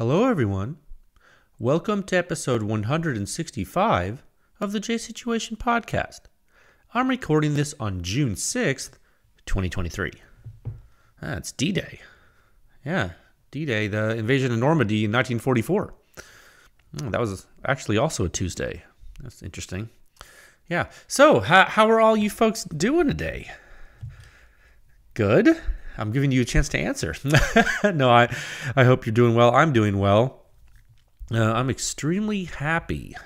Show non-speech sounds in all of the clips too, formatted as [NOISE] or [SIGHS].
Hello, everyone. Welcome to episode 165 of the Jay Situation Podcast. I'm recording this on June 6th, 2023. That's D Day. Yeah, D Day, the invasion of Normandy in 1944. Oh, hmm, that was actually also a Tuesday. That's interesting. Yeah. So, how, how are all you folks doing today? Good. I'm giving you a chance to answer. [LAUGHS] no, I, I hope you're doing well. I'm doing well. Uh, I'm extremely happy.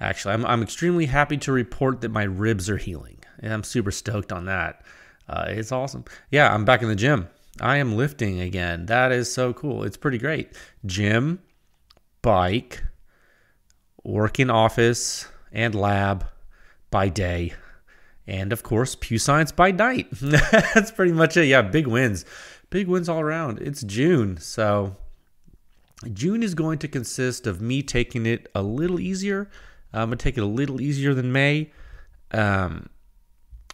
Actually, I'm, I'm extremely happy to report that my ribs are healing. And I'm super stoked on that. Uh, it's awesome. Yeah, I'm back in the gym. I am lifting again. That is so cool. It's pretty great. Gym, bike, working office and lab by day and of course Pew Science by night. [LAUGHS] That's pretty much it. Yeah, big wins, big wins all around. It's June, so June is going to consist of me taking it a little easier. I'm gonna take it a little easier than May. Um,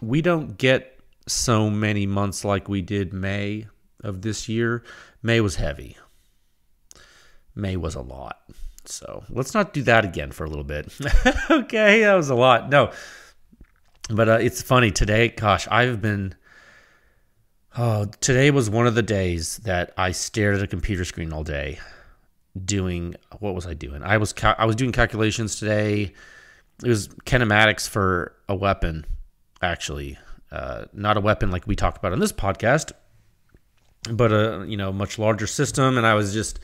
we don't get so many months like we did May of this year. May was heavy. May was a lot. So let's not do that again for a little bit. [LAUGHS] okay, that was a lot. No, but uh, it's funny today. Gosh, I've been. Oh, today was one of the days that I stared at a computer screen all day, doing what was I doing? I was I was doing calculations today. It was kinematics for a weapon, actually, uh, not a weapon like we talked about on this podcast, but a you know much larger system. And I was just,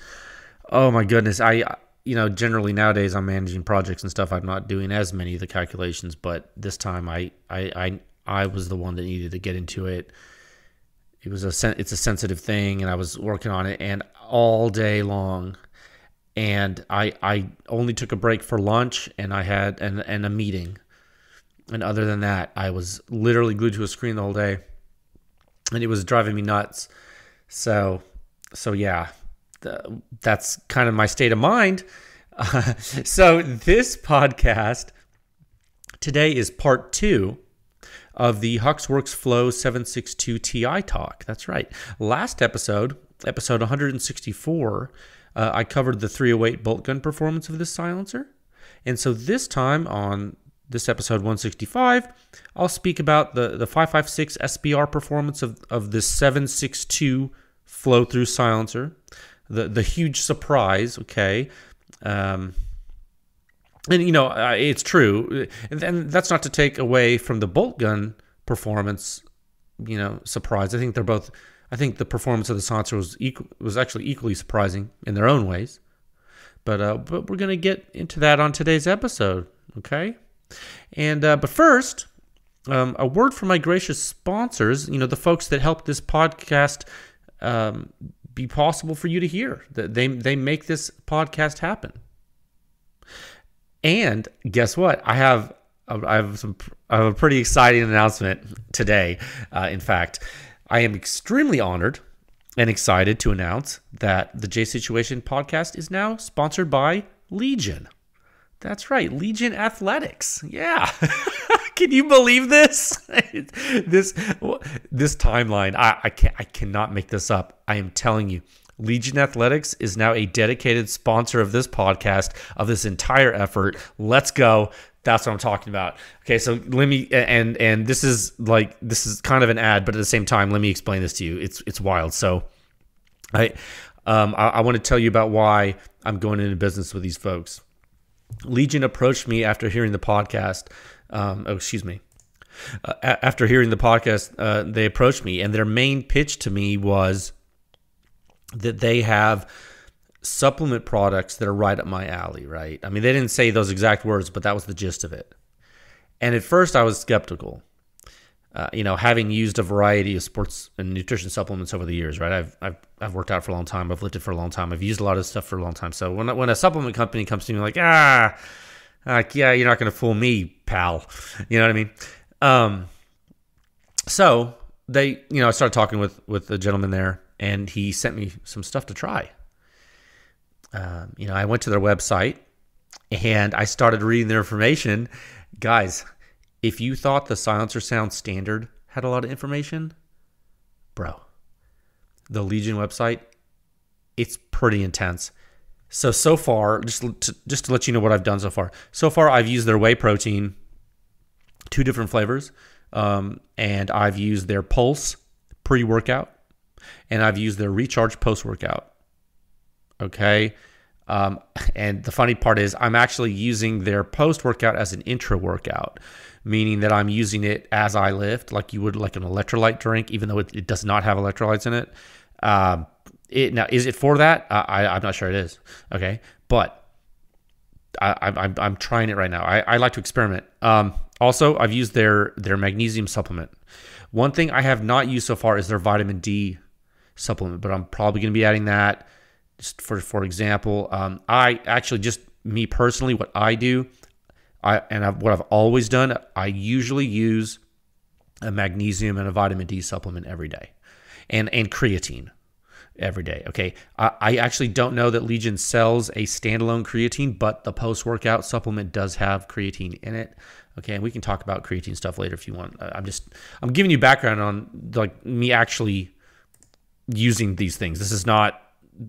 oh my goodness, I you know, generally nowadays I'm managing projects and stuff. I'm not doing as many of the calculations, but this time I I I, I was the one that needed to get into it. It was a it's a sensitive thing, and I was working on it and all day long. And I I only took a break for lunch, and I had and and a meeting. And other than that, I was literally glued to a screen the whole day, and it was driving me nuts. So so yeah, that's kind of my state of mind. Uh, [LAUGHS] so, this podcast today is part two of the HUXWRX Flow 762 Ti talk. That's right. Last episode, episode 164, uh, I covered the 308 bolt gun performance of this silencer. And so this time on this episode 165, I'll speak about the, the 556 SBR performance of, of this 762 flow through silencer the the huge surprise. Okay. Um, and you know it's true, and that's not to take away from the bolt gun performance. You know, surprise. I think they're both. I think the performance of the silencer was equal, was actually equally surprising in their own ways. But uh, but we're gonna get into that on today's episode. Okay, and uh, but first, um, a word from my gracious sponsors. You know, the folks that help this podcast um, be possible for you to hear. That they they make this podcast happen. And guess what? I have I have some I have a pretty exciting announcement today. Uh, in fact, I am extremely honored and excited to announce that the Jay Situation podcast is now sponsored by Legion. That's right, Legion Athletics. Yeah. [LAUGHS] Can you believe this? [LAUGHS] this this timeline. I, I can I cannot make this up. I am telling you. Legion Athletics is now a dedicated sponsor of this podcast, of this entire effort. Let's go. That's what I'm talking about. Okay, so let me and and this is like this is kind of an ad, but at the same time, let me explain this to you. It's it's wild. So I um I, I want to tell you about why I'm going into business with these folks. Legion approached me after hearing the podcast um, oh, excuse me. Uh, after hearing the podcast, uh, they approached me, and their main pitch to me was that they have supplement products that are right up my alley, right? I mean, they didn't say those exact words, but that was the gist of it. And at first, I was skeptical. Uh, you know, having used a variety of sports and nutrition supplements over the years, right? I've, I've, I've worked out for a long time. I've lifted for a long time. I've used a lot of stuff for a long time. So when, when a supplement company comes to me like, ah, like, yeah, you're not going to fool me, pal. You know what I mean? Um, so they, you know, I started talking with with the gentleman there, and he sent me some stuff to try. Um, you know, I went to their website and I started reading their information. Guys, if you thought the Silencer Sound Standard had a lot of information, bro, the Legion website, it's pretty intense. So so far, just to, just to let you know what I've done so far. So far, I've used their whey protein, two different flavors, um, and I've used their Pulse pre-workout, and I've used their Recharge post-workout. Okay, um, and the funny part is, I'm actually using their post-workout as an intra workout, meaning that I'm using it as I lift, like you would like an electrolyte drink, even though it, it does not have electrolytes in it. Um, it, now, is it for that? I, I'm not sure it is. Okay, but I, I'm I'm trying it right now. I, I like to experiment. Um, also, I've used their their magnesium supplement. One thing I have not used so far is their vitamin D supplement, but I'm probably going to be adding that. Just for for example, um, I actually just me personally, what I do, I and I've, what I've always done, I usually use a magnesium and a vitamin D supplement every day, and and creatine every day. Okay. I, I actually don't know that Legion sells a standalone creatine, but the post workout supplement does have creatine in it. Okay. And we can talk about creatine stuff later if you want. I'm just, I'm giving you background on like me actually using these things. This is not,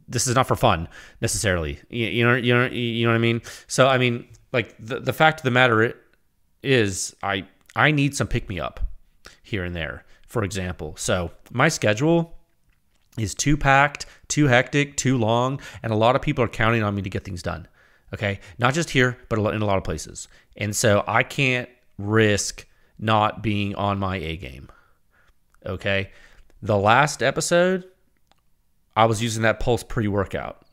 this is not for fun necessarily. You, you know, you know, you know what I mean? So, I mean, like the, the fact of the matter is I, I need some pick me up here and there, for example. So my schedule, is too packed, too hectic, too long, and a lot of people are counting on me to get things done. Okay, not just here, but in a lot of places. And so I can't risk not being on my A game. Okay, the last episode, I was using that Pulse pre workout.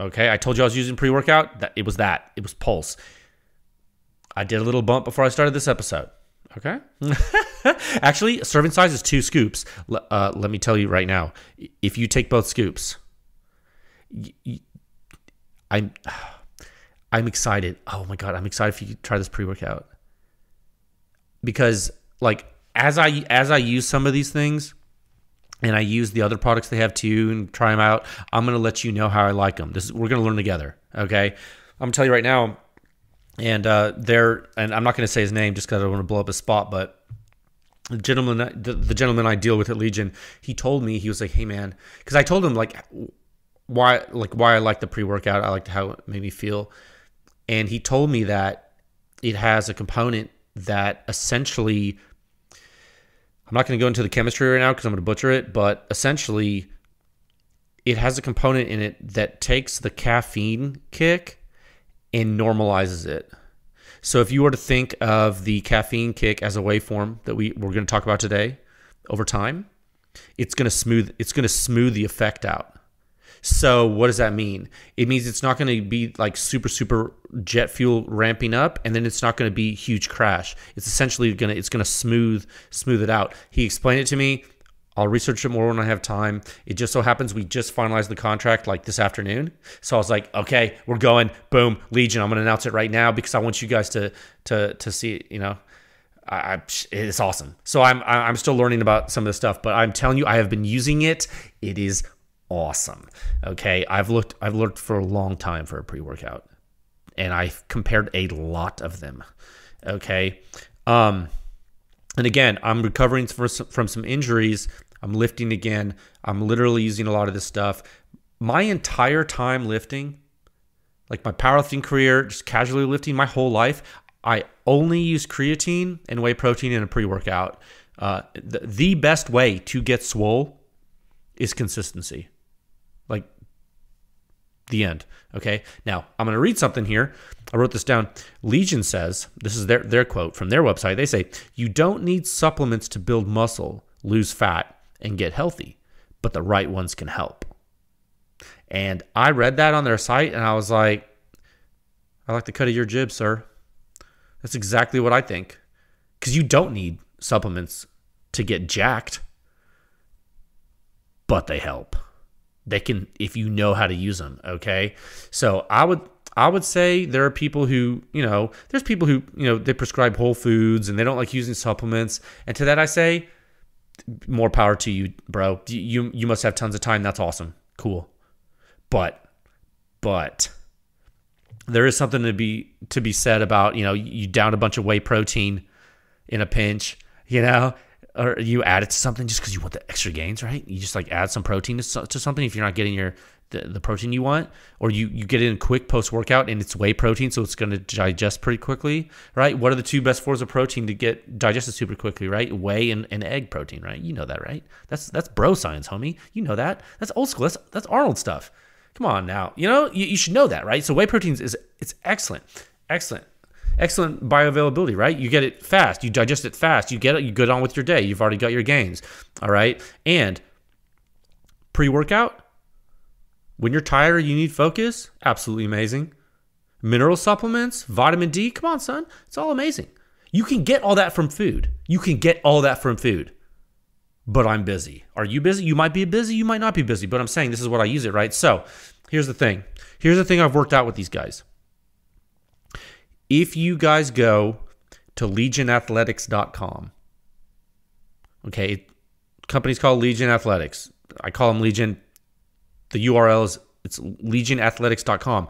Okay, I told you I was using pre workout. That it was that. It was Pulse. I did a little bump before I started this episode. Okay. [LAUGHS] Actually, serving size is two scoops. Uh, let me tell you right now. If you take both scoops, I'm [SIGHS] I'm excited. Oh my god, I'm excited for you try this pre-workout. Because like as I as I use some of these things and I use the other products they have too and try them out, I'm to let you know how I like them. This is, we're to learn together, okay? I'm to tell you right now and uh, there, and I'm not going to say his name just because I don't want to blow up his spot, but the gentleman, the, the gentleman I deal with at Legion, he told me he was like, "Hey man," because I told him like why, like why I like the pre workout, I liked how it made me feel, and he told me that it has a component that essentially, I'm not going to go into the chemistry right now because I'm going to butcher it, but essentially, it has a component in it that takes the caffeine kick and normalizes it. So if you were to think of the caffeine kick as a waveform that we we're going to talk about today over time, it's going to smooth it's going to smooth the effect out. So what does that mean? It means it's not going to be like super super jet fuel ramping up and then it's not going to be huge crash. It's essentially going to it's going to smooth smooth it out. He explained it to me. I'll research it more when I have time. It just so happens we just finalized the contract like this afternoon. So I was like, okay, we're going. Boom, Legion. I'm going to announce it right now because I want you guys to to to see it. You know, I, I, it's awesome. So I'm I'm still learning about some of this stuff, but I'm telling you, I have been using it. It is awesome. Okay, I've looked I've looked for a long time for a pre workout, and I've compared a lot of them. Okay. Um, and again, I'm recovering from some injuries. I'm lifting again. I'm literally using a lot of this stuff. My entire time lifting, like my powerlifting career, just casually lifting my whole life, I only use creatine and whey protein in a pre workout. Uh, the, the best way to get swole is consistency. Like the end. Okay. Now I'm going to read something here. I wrote this down. Legion says, this is their, their quote from their website. They say, You don't need supplements to build muscle, lose fat, and get healthy, but the right ones can help. And I read that on their site and I was like, I like the cut of your jib, sir. That's exactly what I think. Because you don't need supplements to get jacked, but they help. They can if you know how to use them, okay? So I would I would say there are people who, you know, there's people who, you know, they prescribe whole foods and they don't like using supplements. And to that I say, more power to you, bro. You you must have tons of time. That's awesome. Cool. But but there is something to be to be said about, you know, you down a bunch of whey protein in a pinch, you know? or you add it to something just because you want the extra gains, right? You just like add some protein to, to something if you're not getting your the, the protein you want, or you, you get in quick post workout and it's whey protein, so it's going to digest pretty quickly, right? What are the two best forms of protein to get digested super quickly, right? Whey and, and egg protein, right? You know that, right? That's that's bro science, homie. You know that. That's old school. That's, that's Arnold stuff. Come on now. You know, you, you should know that, right? So whey proteins is it's excellent. Excellent excellent bioavailability, right? You get it fast, you digest it fast, you get it, you get on with your day. You've already got your gains, all right? And pre workout, when you're tired you need focus, absolutely amazing. Mineral supplements, vitamin D, come on, son, it's all amazing. You can get all that from food. You can get all that from food. But I'm busy. Are you busy? You might be busy, you might not be busy, but I'm saying this is what I use it, right? So here's the thing. Here's the thing I've worked out with these guys if you guys go to legionathletics.com, okay, company's called Legion Athletics. I call them Legion. The URL is it's legionathletics.com.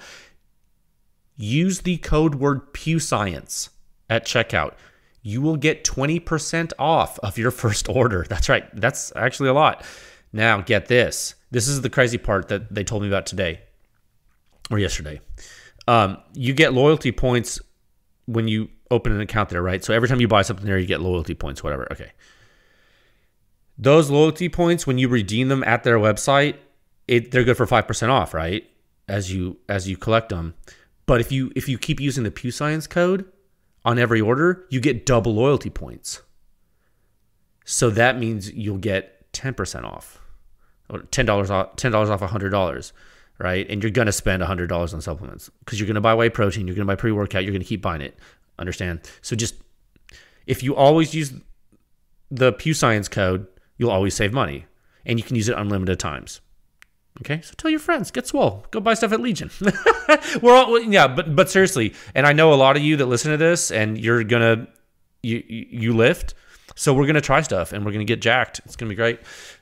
Use the code word PewScience at checkout. You will get 20% off of your [LAUGHS] first order. That's right. That's actually a lot. Now, get this. This is the crazy part that they told me about today or yesterday. Um, you get loyalty points when you open an account there, right? So every time you buy something there, you get loyalty points, whatever. Okay. Those loyalty points, when you redeem them at their website, it, they're good for five percent off, right? As you as you collect them. But if you if you keep using the Pew Science code on every order, you get double loyalty points. So that means you'll get ten percent off, or ten dollars off, ten dollars off hundred dollars right? And you're going to spend $100 on supplements because you're going to buy whey protein, you're going to buy pre workout, you're going to keep buying it. Understand? So just if you always use the Pew Science code, you'll always save money and you can use it unlimited times. Okay, so tell your friends, get swole, go buy stuff at Legion. [LAUGHS] We're all yeah, but but seriously, and I know a lot of you that listen to this, and you're gonna you you lift, so we're gonna try stuff and we're gonna get jacked. It's gonna be great.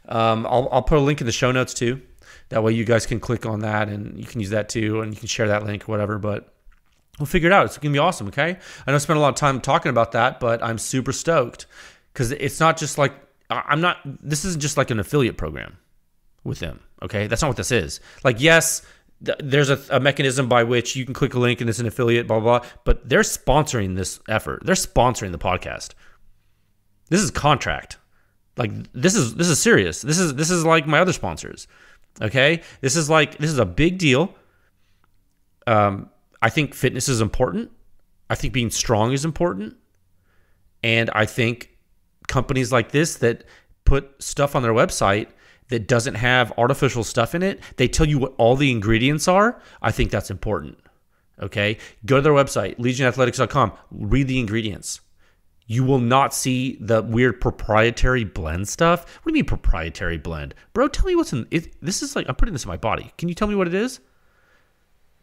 Um, I'll I'll put a link in the show notes too. That way you guys can click on that and you can use that too, and you can share that link or whatever. But we'll figure it out. It's gonna be awesome. Okay. I know I spent a lot of time talking about that, but I'm super stoked because it's not just like I'm not. This isn't just like an affiliate program with them. Okay, that's not what this is. Like, yes, th- there's a, a, mechanism by which you can click a link and it's an affiliate, blah, blah blah. But they're sponsoring this effort. They're sponsoring the podcast. This is contract. Like this is this is serious. This is this is like my other sponsors. Okay, this is like this is a big deal. Um, I think fitness is important. I think being strong is important, and I think companies like this that put stuff on their website that doesn't have artificial stuff in it, they tell you what all the ingredients are. I think that's important. Okay, go to their website, legionathletics.com, read the ingredients you will not see the weird proprietary blend stuff. What do you mean proprietary blend? Bro, tell me what's in it. This is like, I'm putting this in my body. Can you tell me what it is?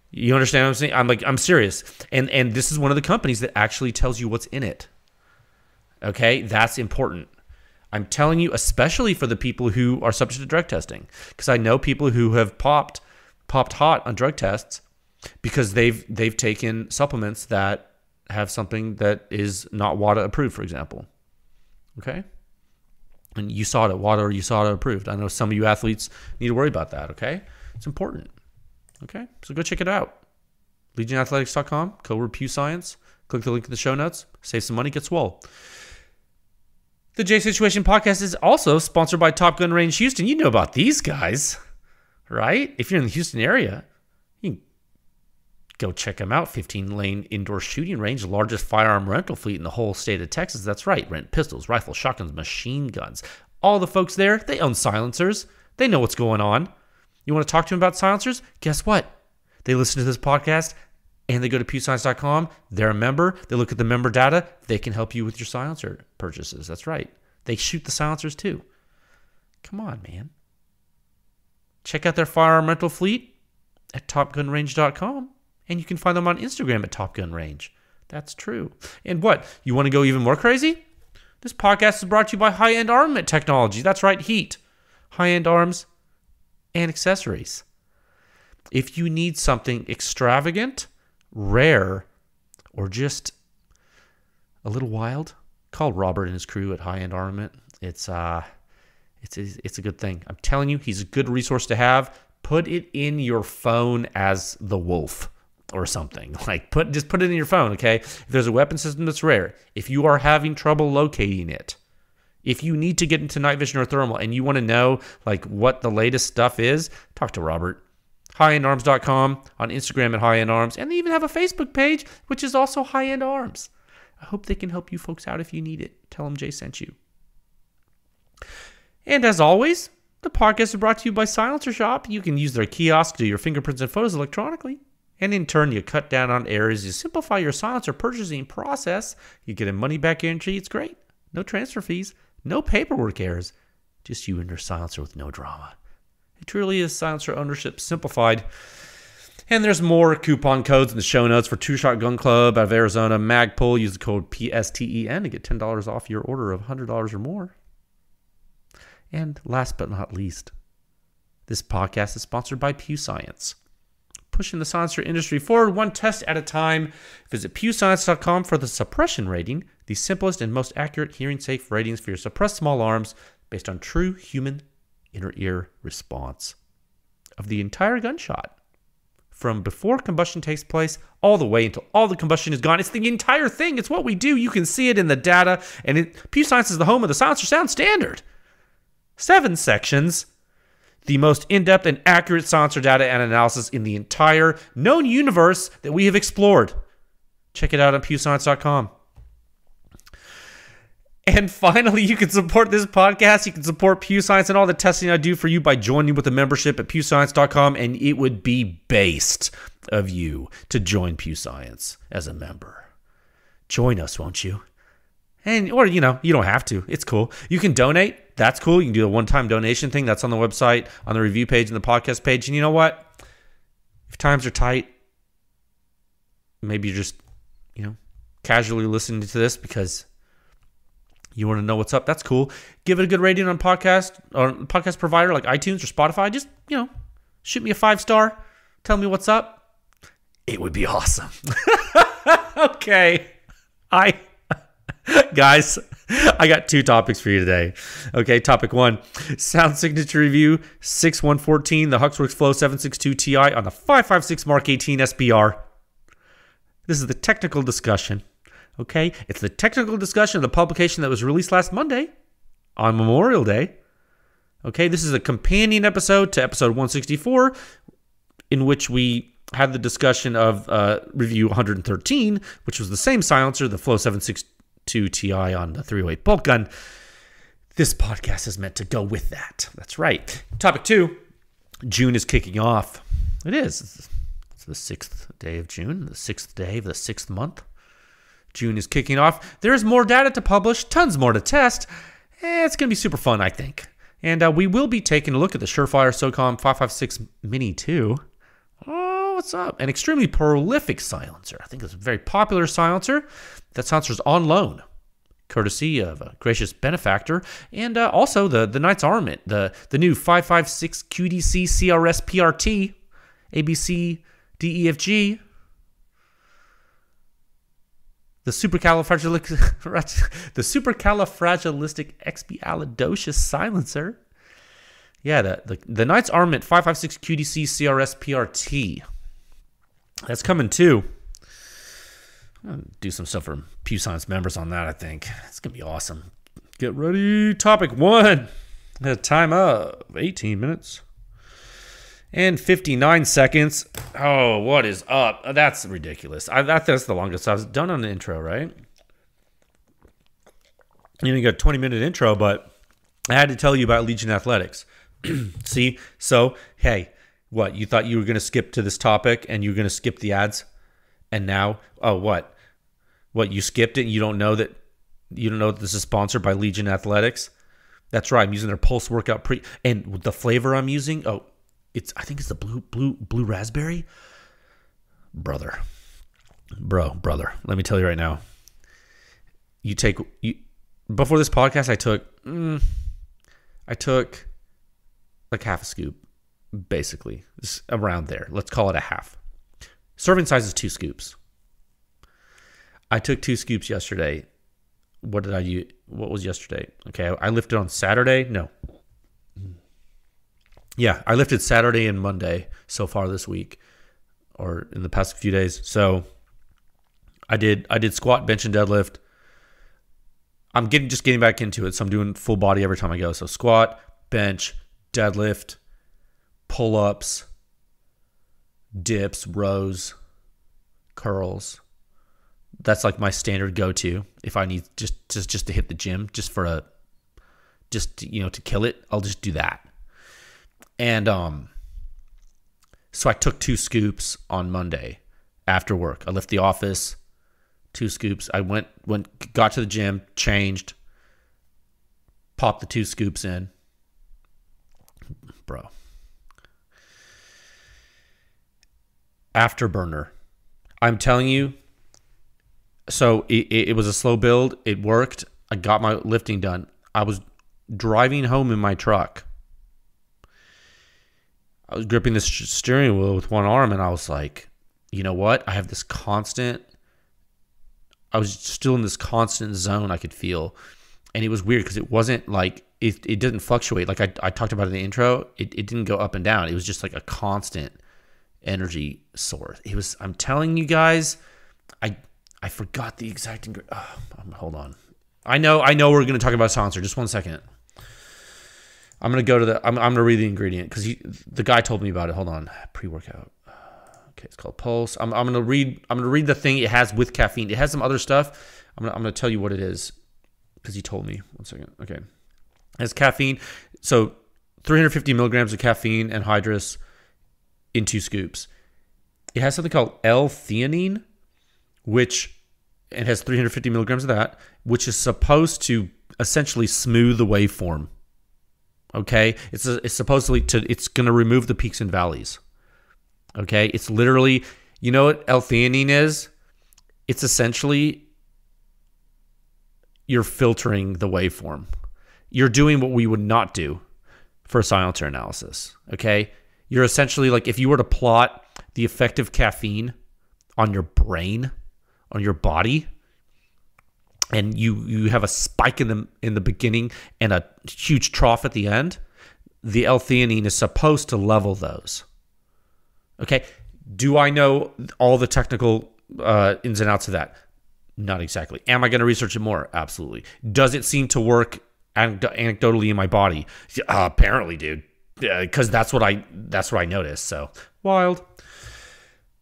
You understand what I'm saying? I'm like, I'm serious. And and this is one of the companies that actually tells you what's in it. Okay, that's important. I'm telling you, especially for the people who are subject to drug testing, because I know people who have popped popped hot on drug tests because they've they've taken supplements that have something that is not WADA approved, for example. Okay? And USADA, WADA or it approved. I know some of you athletes need to worry about that, okay? It's important. Okay? So go check it out. LegionAthletics.com, code word Pew Science. Click the link in the show notes. Save some money, get swole. The Jay Situation podcast is also sponsored by Top Gun Range Houston. You know about these guys, right? If you're in the Houston area, you Go check them out. 15 lane indoor shooting range, largest firearm rental fleet in the whole state of Texas. That's right. Rent pistols, rifles, shotguns, machine guns. All the folks there, they own silencers. They know what's going on. You want to talk to them about silencers? Guess what? They listen to this podcast and they go to pewscience.com. They're a member. They look at the member data. They can help you with your silencer purchases. That's right. They shoot the silencers too. Come on, man. Check out their firearm rental fleet at topgunrange.com. And you can find them on Instagram at Top Gun Range. That's true. And what? You want to go even more crazy? This podcast is brought to you by High End Armament Technology. That's right, Heat. High end arms and accessories. If you need something extravagant, rare, or just a little wild, call Robert and his crew at High End Armament. It's uh, it's it's a good thing. I'm telling you, he's a good resource to have. Put it in your phone as the wolf or something. [LAUGHS] Like put just put it in your phone, okay? If there's a weapon system that's rare, if you are having trouble locating it, if you need to get into night vision or thermal and you want to know like what the latest stuff is, talk to Robert. HighEndArms.com on Instagram at highendarms, and they even have a Facebook page, which is also High End Arms. I hope they can help you folks out if you need it. Tell them Jay sent you. And as always, the podcast is brought to you by Silencer Shop. You can use their kiosk to do your fingerprints and photos electronically. And in turn, you cut down on errors, you simplify your silencer purchasing process, you get a money back guarantee. It's great. No transfer fees, no paperwork errors, just you and your silencer with no drama. It truly is silencer ownership simplified. And there's more coupon codes in the show notes for True Shot Gun Club out of Arizona, Magpul. Use the code PSTEN to get $10 off your order of $100 or more. And last but not least, this podcast is sponsored by Pew Science. Pushing the silencer industry forward one test at a time. Visit pewscience.com for the suppression rating, the simplest and most accurate hearing safe ratings for your suppressed small arms based on true human inner ear response of the entire gunshot. From before combustion takes place all the way until all the combustion is gone. It's the entire thing. It's what we do. You can see it in the data. And it, Pew Science is the home of the silencer sound standard seven sections, the most in depth and accurate silencer data and analysis in the entire known universe that we have explored. Check it out on pewscience.com. And finally, you can support this podcast. You can support Pew Science and all the testing I do for you by joining with a membership at pewscience.com. And it would be based of you to join Pew Science as a member. Join us, won't you? And, or, you know, you don't have to. It's cool. You can donate that's cool. You can do a one time donation thing. That's on the website, on the review page, and the podcast page. And you know what? If times are tight, maybe you're just, you know, casually listening to this because you want to know what's up. That's cool. Give it a good rating on podcast or podcast provider like iTunes or Spotify. Just, you know, shoot me a five star. Tell me what's up. It would be awesome. [LAUGHS] okay. I [LAUGHS] Guys, I got two topics for you today. Okay, topic one Sound Signature Review 6114, the HUXWRX Flow 762 Ti on the 556 Mark 18 SBR. This is the technical discussion. Okay, it's the technical discussion of the publication that was released last Monday on Memorial Day. Okay, this is a companion episode to episode 164, in which we had the discussion of uh, review 113, which was the same silencer, the Flow 762 Ti on the 308 bolt gun. This podcast is meant to go with that. That's right. Topic two June is kicking off. It is. It's the sixth day of June, the sixth day of the sixth month. June is kicking off. There's more data to publish, tons more to test. Eh, it's going to be super fun, I think. And uh, we will be taking a look at the Surefire SOCOM 556 Mini 2. Oh, what's up? An extremely prolific silencer. I think it's a very popular silencer. That silencer's on loan, courtesy of a gracious benefactor, and uh, also the the Knight's Armament, the the new 556 QDC CRS PRT, ABC DEFG. [LAUGHS] The supercalifragilistic, the supercalifragilisticexpialidocious silencer. Yeah, the, the, the Knight's Armament 556 QDC CRS PRT. That's coming too do some stuff for Pew Science members on that, I think. It's going to be awesome. Get ready. Topic one. Time of 18 minutes and 59 seconds. Oh, what is up? Uh, that's ridiculous. I, that, that's the longest I've done on the intro, right? You you got a 20 minute intro, but I had to tell you about Legion Athletics. [CLEARS THROAT] See? So, hey, what? You thought you were going to skip to this topic and you were going to skip the ads? And now, oh, what? What you skipped it? And you don't know that you don't know that this is sponsored by Legion Athletics. That's right. I'm using their Pulse workout pre and the flavor I'm using. Oh, it's I think it's the blue blue blue raspberry. Brother, bro, brother. Let me tell you right now. You take you before this podcast. I took mm, I took like half a scoop, basically around there. Let's call it a half. Serving size is two scoops. I took two scoops yesterday. what did I use? What was yesterday? Okay, I lifted on Saturday. No. Yeah, I lifted Saturday and Monday so far this week, or in the past few days. So I did I did squat, bench, and deadlift. I'm getting just getting back into it, so I'm doing full body every time I go. So squat, bench, deadlift, pull ups, dips, rows, curls. That's like my standard go to if I need just just just to hit the gym, just for a just you know to kill it. I'll just do that. And um, so I took two scoops on Monday after work. I left the office, two scoops. I went went got to the gym, changed, popped the two scoops in. Bro. Afterburner. I'm telling you. So it, it was a slow build. It worked. I got my lifting done. I was driving home in my truck I was gripping this steering wheel with one arm, and I was like, you know what? I have this constant. I was still in this constant zone I could feel, and it was weird because it wasn't like it. It didn't fluctuate like I, I talked about in the intro. It, it didn't go up and down. It was just like a constant energy source. It was. I'm telling you guys, I I forgot the exact. Oh, [SIGHS] hold on. I know. I know. We're going to talk about silencer. Just one second. I'm gonna go to the. I'm, I'm gonna read the ingredient because the guy told me about it. Hold on, pre-workout. Okay, it's called Pulse. I'm, I'm gonna read. I'm gonna read the thing it has with caffeine. It has some other stuff. I'm gonna I'm gonna tell you what it is because he told me. One second. Okay, it has caffeine. So 350 milligrams of caffeine anhydrous in two scoops. It has something called L-theanine, which it has 350 milligrams of that, which is supposed to essentially smooth the waveform Okay, it's a, it's supposedly to it's going to remove the peaks and valleys. Okay, it's literally you know what L-theanine is? It's essentially you're filtering the waveform. You're doing what we would not do for a silencer analysis. Okay, you're essentially like if you were to plot the effect of caffeine on your brain, on your body, and you you have a spike in the in the beginning and a huge trough at the end, the L-theanine is supposed to level those. Okay, do I know all the technical uh, ins and outs of that? Not exactly. Am I going to research it more? Absolutely. Does it seem to work anecdotally in my body? Uh, apparently, dude, because that's what I that's what I noticed. So wild.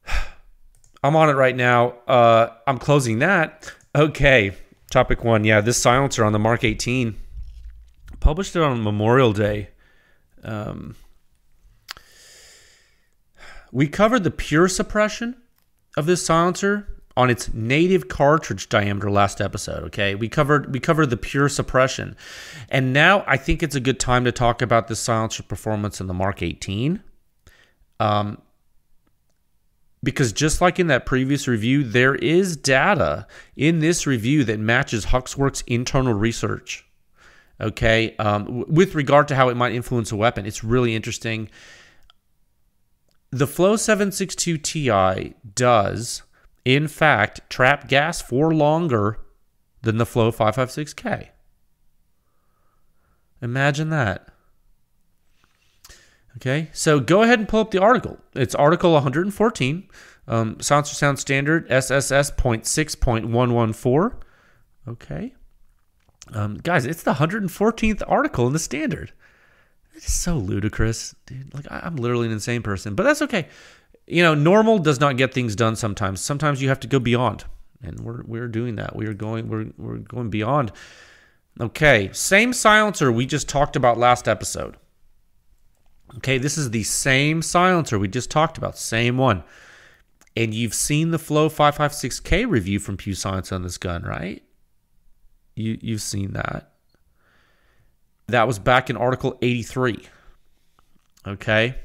[SIGHS] I'm on it right now. Uh, I'm closing that. Okay. Topic one, yeah, this silencer on the Mark 18 published it on Memorial Day. Um, we covered the pure suppression of this silencer on its native cartridge diameter last episode okay? We covered we covered the pure suppression. And now i think it's a good time to talk about the silencer performance in the mark 18 um, because just like in that previous review, there is data in this review that matches HUXWRX' internal research. Okay, um, with regard to how it might influence a weapon, it's really interesting. The Flow 762 Ti does, in fact, trap gas for longer than the Flow 556K. Imagine that. Okay, so go ahead and pull up the article. It's article 114, um, Sound Standard SSS 0.6.114. Okay. Um, guys, it's the 114th article in the standard. It's so ludicrous, dude. Like I, I'm literally an insane person, but that's okay. You know, normal does not get things done sometimes. Sometimes you have to go beyond, and we're we're doing that. We are going we're we're going beyond. Okay, same silencer we just talked about last episode. Okay, this is the same silencer we just talked about, same one. And you've seen the Flow 556K review from Pew Science on this gun, right? You you've seen that. That was back in Article 83. Okay.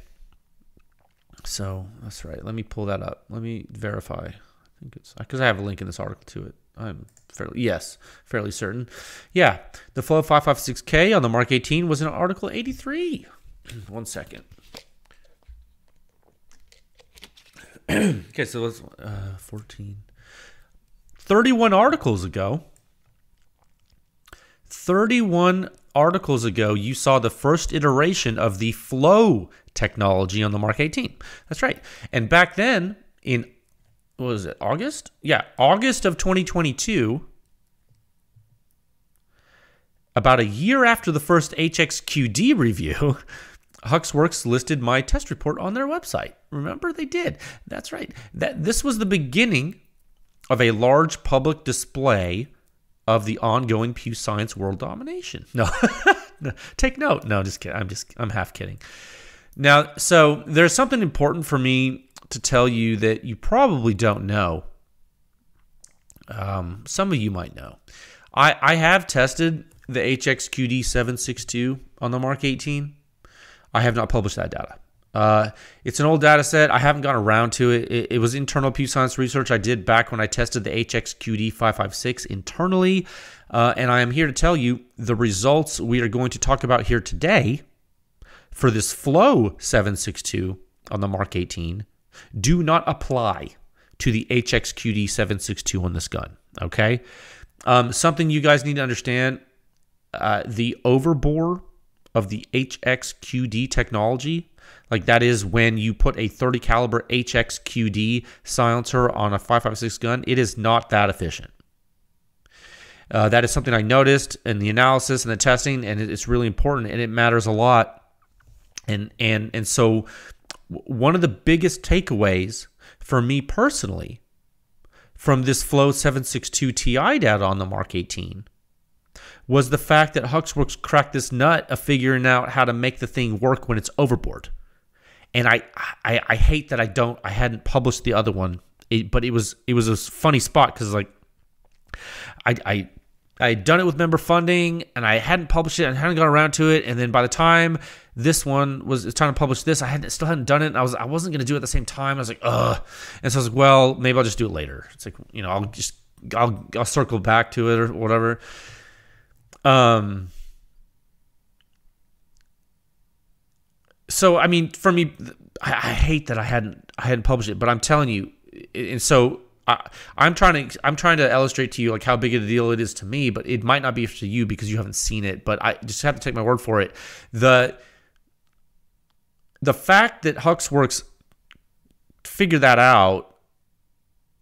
So that's right. Let me pull that up. Let me verify. I think it's because I have a link in this article to it. I'm fairly yes, fairly certain. Yeah, the Flow 556K on the Mark 18 was in Article 83. [CLEARS THROAT] One second. [CLEARS THROAT] okay, so let's uh, 14. 31 articles ago, 31 articles ago, you saw the first iteration of the flow technology on the Mark 18. That's right. And back then, in what was it, August? Yeah, August of 2022, about a year after the first HXQD review, [LAUGHS] HUXWRX listed my test report on their website. Remember, they did. That's right. That this was the beginning of a large public display of the ongoing Pew Science world domination. No, [LAUGHS] take note. No, just kidding. I'm just I'm half kidding. Now, so there's something important for me to tell you that you probably don't know. Um, some of you might know. I I have tested the HXQD 762 on the Mark 18. I have not published that data. Uh, it's an old data set. I haven't gone around to it. it. It was internal Pew Science research I did back when I tested the HXQD 556 internally. Uh, and I am here to tell you the results we are going to talk about here today for this Flow 762 on the Mark 18 do not apply to the HXQD 762 on this gun. Okay. Um, something you guys need to understand uh, the overbore of the HXQD technology. Like that is when you put a 30 caliber HXQD silencer on a 556 gun, it is not that efficient. Uh, that is something I noticed in the analysis and the testing, and it's really important and it matters a lot. And and and so one of the biggest takeaways for me personally from this Flow 762 Ti data on the Mark 18 was the fact that HUXWRX cracked this nut of figuring out how to make the thing work when it's overbore. And I, I, I hate that I don't, I hadn't published the other one, it, but it was, it was a funny spot because like, I, I, I had done it with member funding and I hadn't published it and hadn't gone around to it. And then by the time this one was trying to publish this, I hadn't still hadn't done it. And I was I wasn't gonna do it at the same time. I was like, ugh. And so I was like, well, maybe I'll just do it later. It's like, you know, I'll just I'll I'll circle back to it or whatever. Um. So I mean, for me, I, I hate that I hadn't I hadn't published it, but I'm telling you, and so I, am trying to I'm trying to illustrate to you like how big of a deal it is to me, but it might not be to you because you haven't seen it. But I just have to take my word for it. The the fact that HUXWRX figured that out,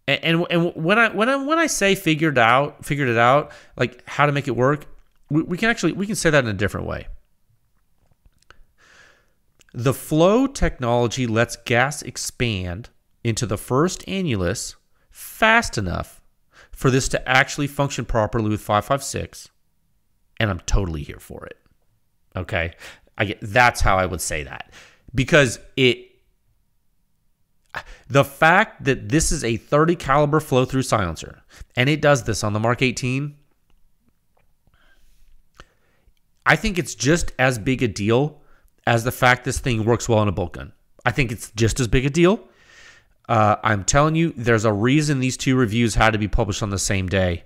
and, and and when I when I when I say figured out figured it out, like how to make it work, we, we can actually we can say that in a different way. The flow technology lets gas expand into the first annulus fast enough for this to actually function properly with 556 and I'm totally here for it. Okay? I get that's how I would say that. Because it the fact that this is a 30 caliber flow through silencer and it does this on the Mark 18 I think it's just as big a deal as the fact this thing works well in a bolt gun. I think it's just as big a deal. Uh, I'm telling you, there's a reason these two reviews had to be published on the same day.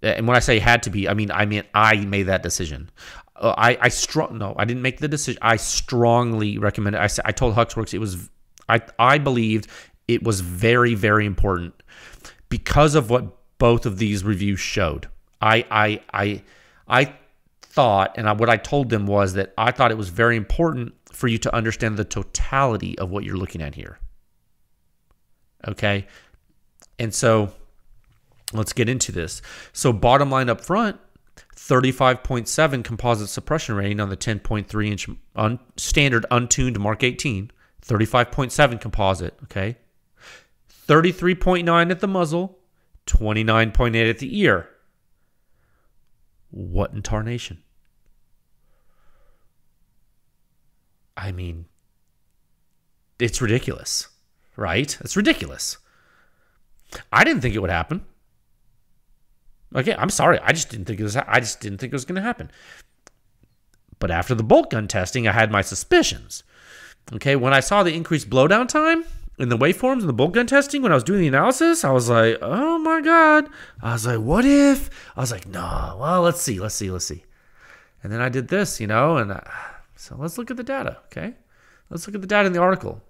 And when I say had to be, I mean I mean I made that decision. Uh, I I strong no, I didn't make the decision. I strongly recommend it. I I told HUXWRX it was I I believed it was very very important because of what both of these reviews showed. I I I I thought and what I told them was that I thought it was very important for you to understand the totality of what you're looking at here. Okay. And so let's get into this. So, bottom line up front 35.7 composite suppression rating on the 10.3 inch un, standard untuned Mark 18. 35.7 composite. Okay. 33.9 at the muzzle, 29.8 at the ear. What in tarnation? I mean, it's ridiculous right? It's ridiculous. I didn't think it would happen. Okay, I'm sorry. I just didn't think it was. I just didn't think it was going to happen. But after the bolt gun testing, I had my suspicions. Okay, when I saw the increased blowdown time in the waveforms in the bolt gun testing, when I was doing the analysis, I was like, "Oh my god!" I was like, "What if?" I was like, "No." Well, let's see. Let's see. Let's see. And then I did this, you know, and uh, so let's look at the data. Okay, let's look at the data in the article.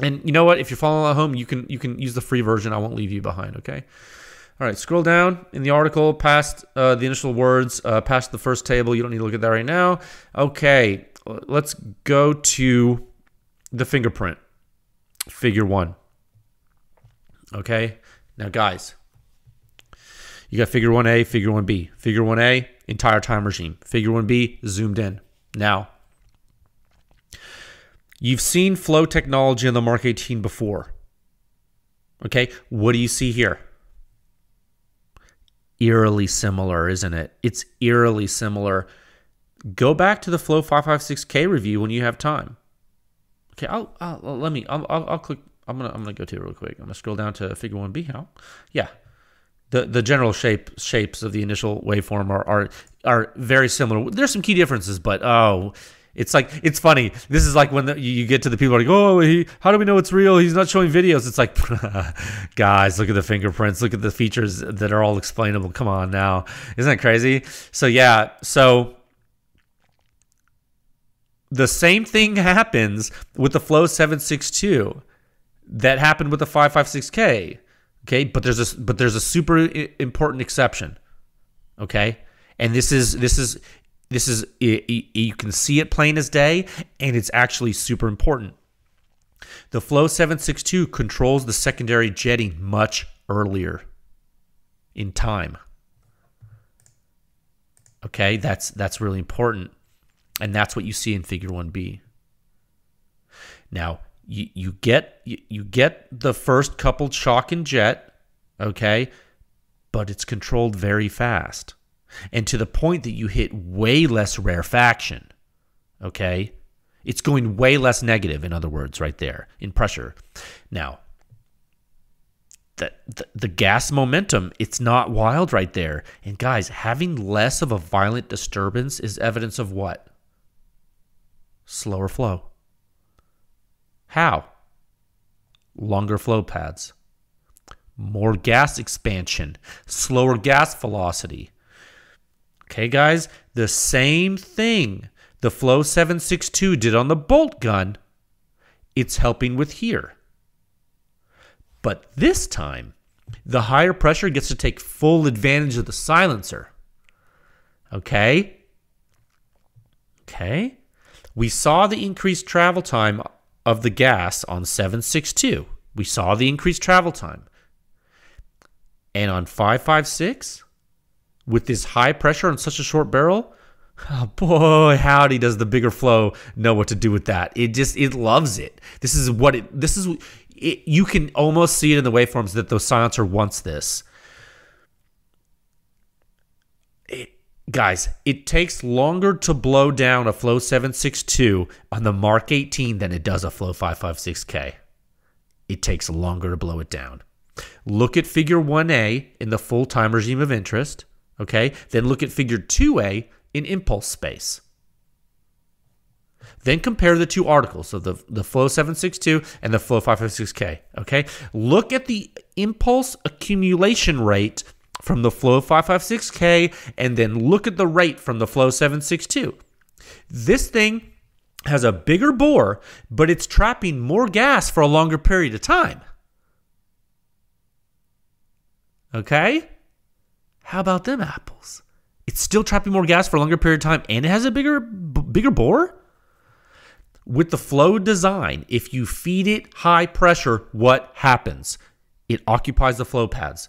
And you know what? If you're following at home, you can you can use the free version. I won't leave you behind. Okay. All right, scroll down in the article past uh, the initial words, uh, past the first table. You don't need to look at that right now. Okay, let's go to the fingerprint, figure one. Okay, now guys, you got figure 1A, figure 1B. Figure 1A, entire time regime. Figure 1B, zoomed in. Now, you've seen flow technology on the Mark 18 before. Okay, what do you see here? eerily similar, isn't it? It's eerily similar. Go back to the Flow 556K review when you have time. Okay, I'll, I'll let me. I'll, I'll, I'll, click. I'm gonna I'm gonna go to it real quick. I'm gonna scroll down to Figure 1B. How? Yeah, the the general shape shapes of the initial waveform are are are very similar. There's some key differences, but oh, it's like it's funny. This is like when the, you get to the people like, oh, he, how do we know it's real? He's not showing videos. It's like, [LAUGHS] guys, look at the fingerprints. Look at the features that are all explainable. Come on now, isn't that crazy? So yeah, so the same thing happens with the Flow 762 that happened with the 556K. Okay, but there's a but there's a super important exception. Okay, and this is this is this is you can see it plain as day, and it's actually super important. The Flow 762 controls the secondary jetting much earlier in time. Okay, that's that's really important. And that's what you see in figure 1B. Now, you, you get you, you get the first coupled shock and jet, okay? But it's controlled very fast and to the point that you hit way less rarefaction. Okay? It's going way less negative, in other words, right there in pressure. Now, the, the, the, gas momentum, it's not wild right there. And guys, having less of a violent disturbance is evidence of what? Slower flow. How? Longer flow paths. More gas expansion, slower gas velocity, Okay, guys, the same thing the Flow 762 did on the bolt gun, it's helping with here. But this time, the higher pressure gets to take full advantage of the silencer. Okay? Okay? We saw the increased travel time of the gas on 762. We saw the increased travel time. And on 556, with this high pressure on such a short barrel, [LAUGHS] oh boy, howdy does the bigger flow know what to do with that. It just it loves it. This is what it this is it, you can almost see it in the waveforms that the silencer wants this. It, guys, it takes longer to blow down a Flow 762 on the Mark 18 than it does a Flow 556K. It takes longer to blow it down. Look at figure 1A in the full time regime of interest. Okay, then look at figure 2a in impulse space. Then compare the two articles, so the, the Flow 762 and the Flow 556K. Okay, look at the impulse accumulation rate from the Flow 556K and then look at the rate from the Flow 762. This thing has a bigger bore, but it's trapping more gas for a longer period of time. Okay? How about them apples? It's still trapping more gas for a longer period of time and it has a bigger bigger bore? With the flow design, if you feed it high pressure, what happens? It occupies the flow paths.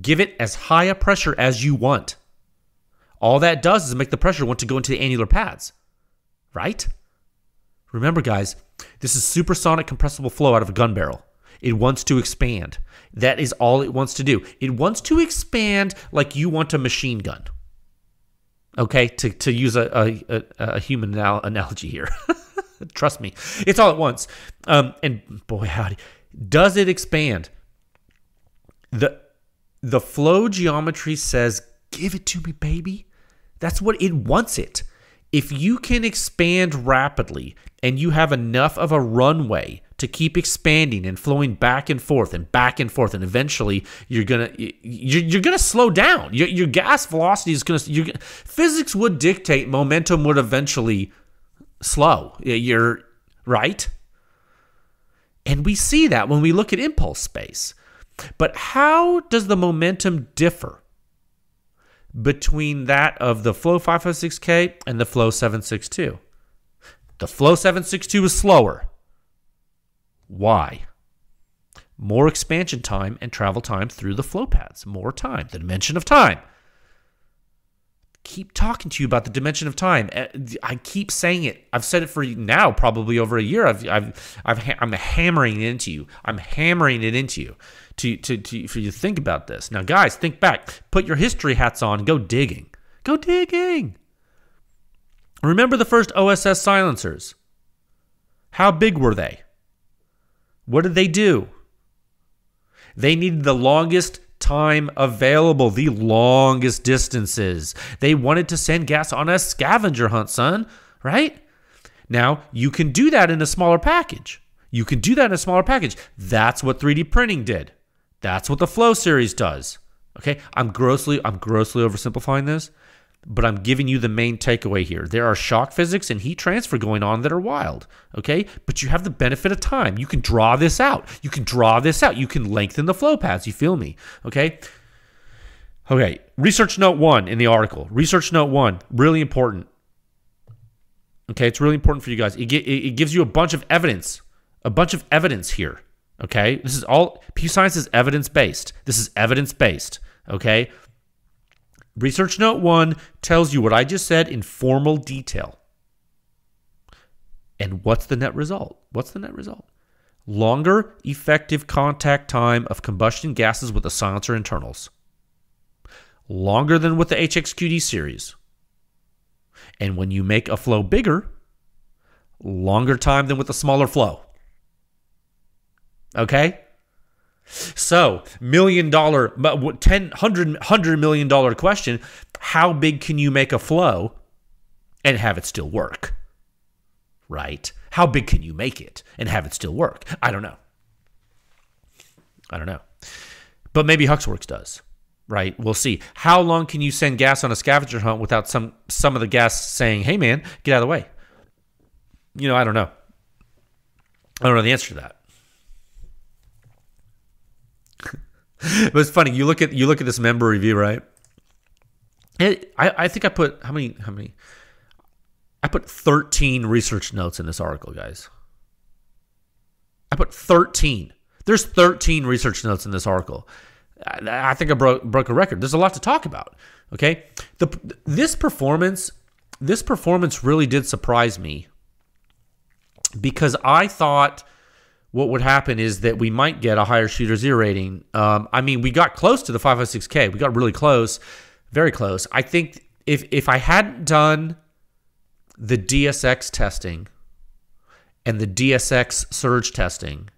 Give it as high a pressure as you want. All that does is make the pressure want to go into the annular pads, right? Remember, guys, this is supersonic compressible flow out of a gun barrel. It wants to expand. That is all it wants to do. It wants to expand like you want a machine gun. Okay, to, to use a, a, a human analogy here. [LAUGHS] Trust me, it's all at once. Um, and boy, howdy, does it expand? The the flow geometry says, "Give it to me, baby." That's what it wants it. If you can expand rapidly and you have enough of a runway to keep expanding and flowing back and forth and back and forth, and eventually you're gonna you're, you're gonna slow down. Your, your gas velocity is gonna. Physics would dictate momentum would eventually slow. You're right, and we see that when we look at impulse space. But how does the momentum differ between that of the Flow 556K and the Flow 762? The Flow 762 is slower. Why? More expansion time and travel time through the flow paths. More time, the dimension of time. Keep talking to you about the dimension of time. Uh, I keep saying it. I've said it for now, probably over a year. I've, I've, I've, I'm hammering it into you. I'm hammering it into you to, to, to, for you to think about this. Now, guys, think back. Put your history hats on. Go digging. Go digging. Remember the first OSS silencers. How big were they? What did they do? They needed the longest time available, the longest distances. They wanted to send gas on a scavenger hunt, son, right? Now, you can do that in a smaller package. You can do that in a smaller package. That's what 3D printing did. That's what the Flow series does. Okay? I'm grossly I'm grossly oversimplifying this, but I'm giving you the main takeaway here. There are shock physics and heat transfer going on that are wild, okay? But you have the benefit of time. You can draw this out. You can draw this out. You can lengthen the flow paths. You feel me, okay? Okay, research note one in the article. Research note one, really important. Okay, it's really important for you guys. It, it gives you a bunch of evidence, a bunch of evidence here. Okay, this is all Pew Science is evidence based. This is evidence based. Okay, Research note one tells you what I just said in formal detail. And what's the net result? What's the net result? Longer effective contact time of combustion gases with the silencer internals. Longer than with the HXQD series. And when you make a flow bigger, longer time than with a smaller flow. Okay? So, million dollar, but ten hundred hundred million dollar question: How big can you make a flow and have it still work? Right? How big can you make it and have it still work? I don't know. I don't know. But maybe HUXWRX does. Right? We'll see. How long can you send gas on a scavenger hunt without some some of the gas saying, "Hey, man, get out of the way"? You know, I don't know. I don't know the answer to that. [LAUGHS] it was funny. You look at you look at this member review, right? It, I I think I put how many how many? I put thirteen research notes in this article, guys. I put thirteen. There's thirteen research notes in this article. I, I think I broke broke a record. There's a lot to talk about. Okay, the this performance this performance really did surprise me because I thought what would happen is that we might get a higher shooter zero rating. Um, I mean, we got close to the 556K. We got really close, very close. I think if if I hadn't done the DSX testing and the DSX SURG testing,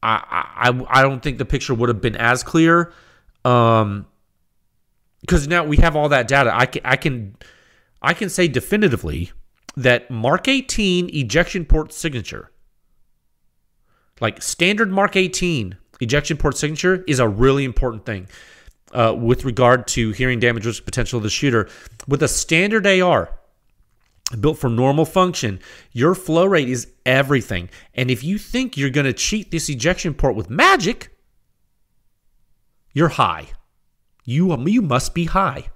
I I, I don't think the picture would have been as clear. Um, because now we have all that data. I can I can I can say definitively that Mark 18 ejection port signature, like standard Mark 18 ejection port signature, is a really important thing uh, with regard to hearing damage risk potential of the shooter. With a standard AR built for normal function, your flow rate is everything. And if you think you're going to cheat this ejection port with magic, you're high. You, you must be high.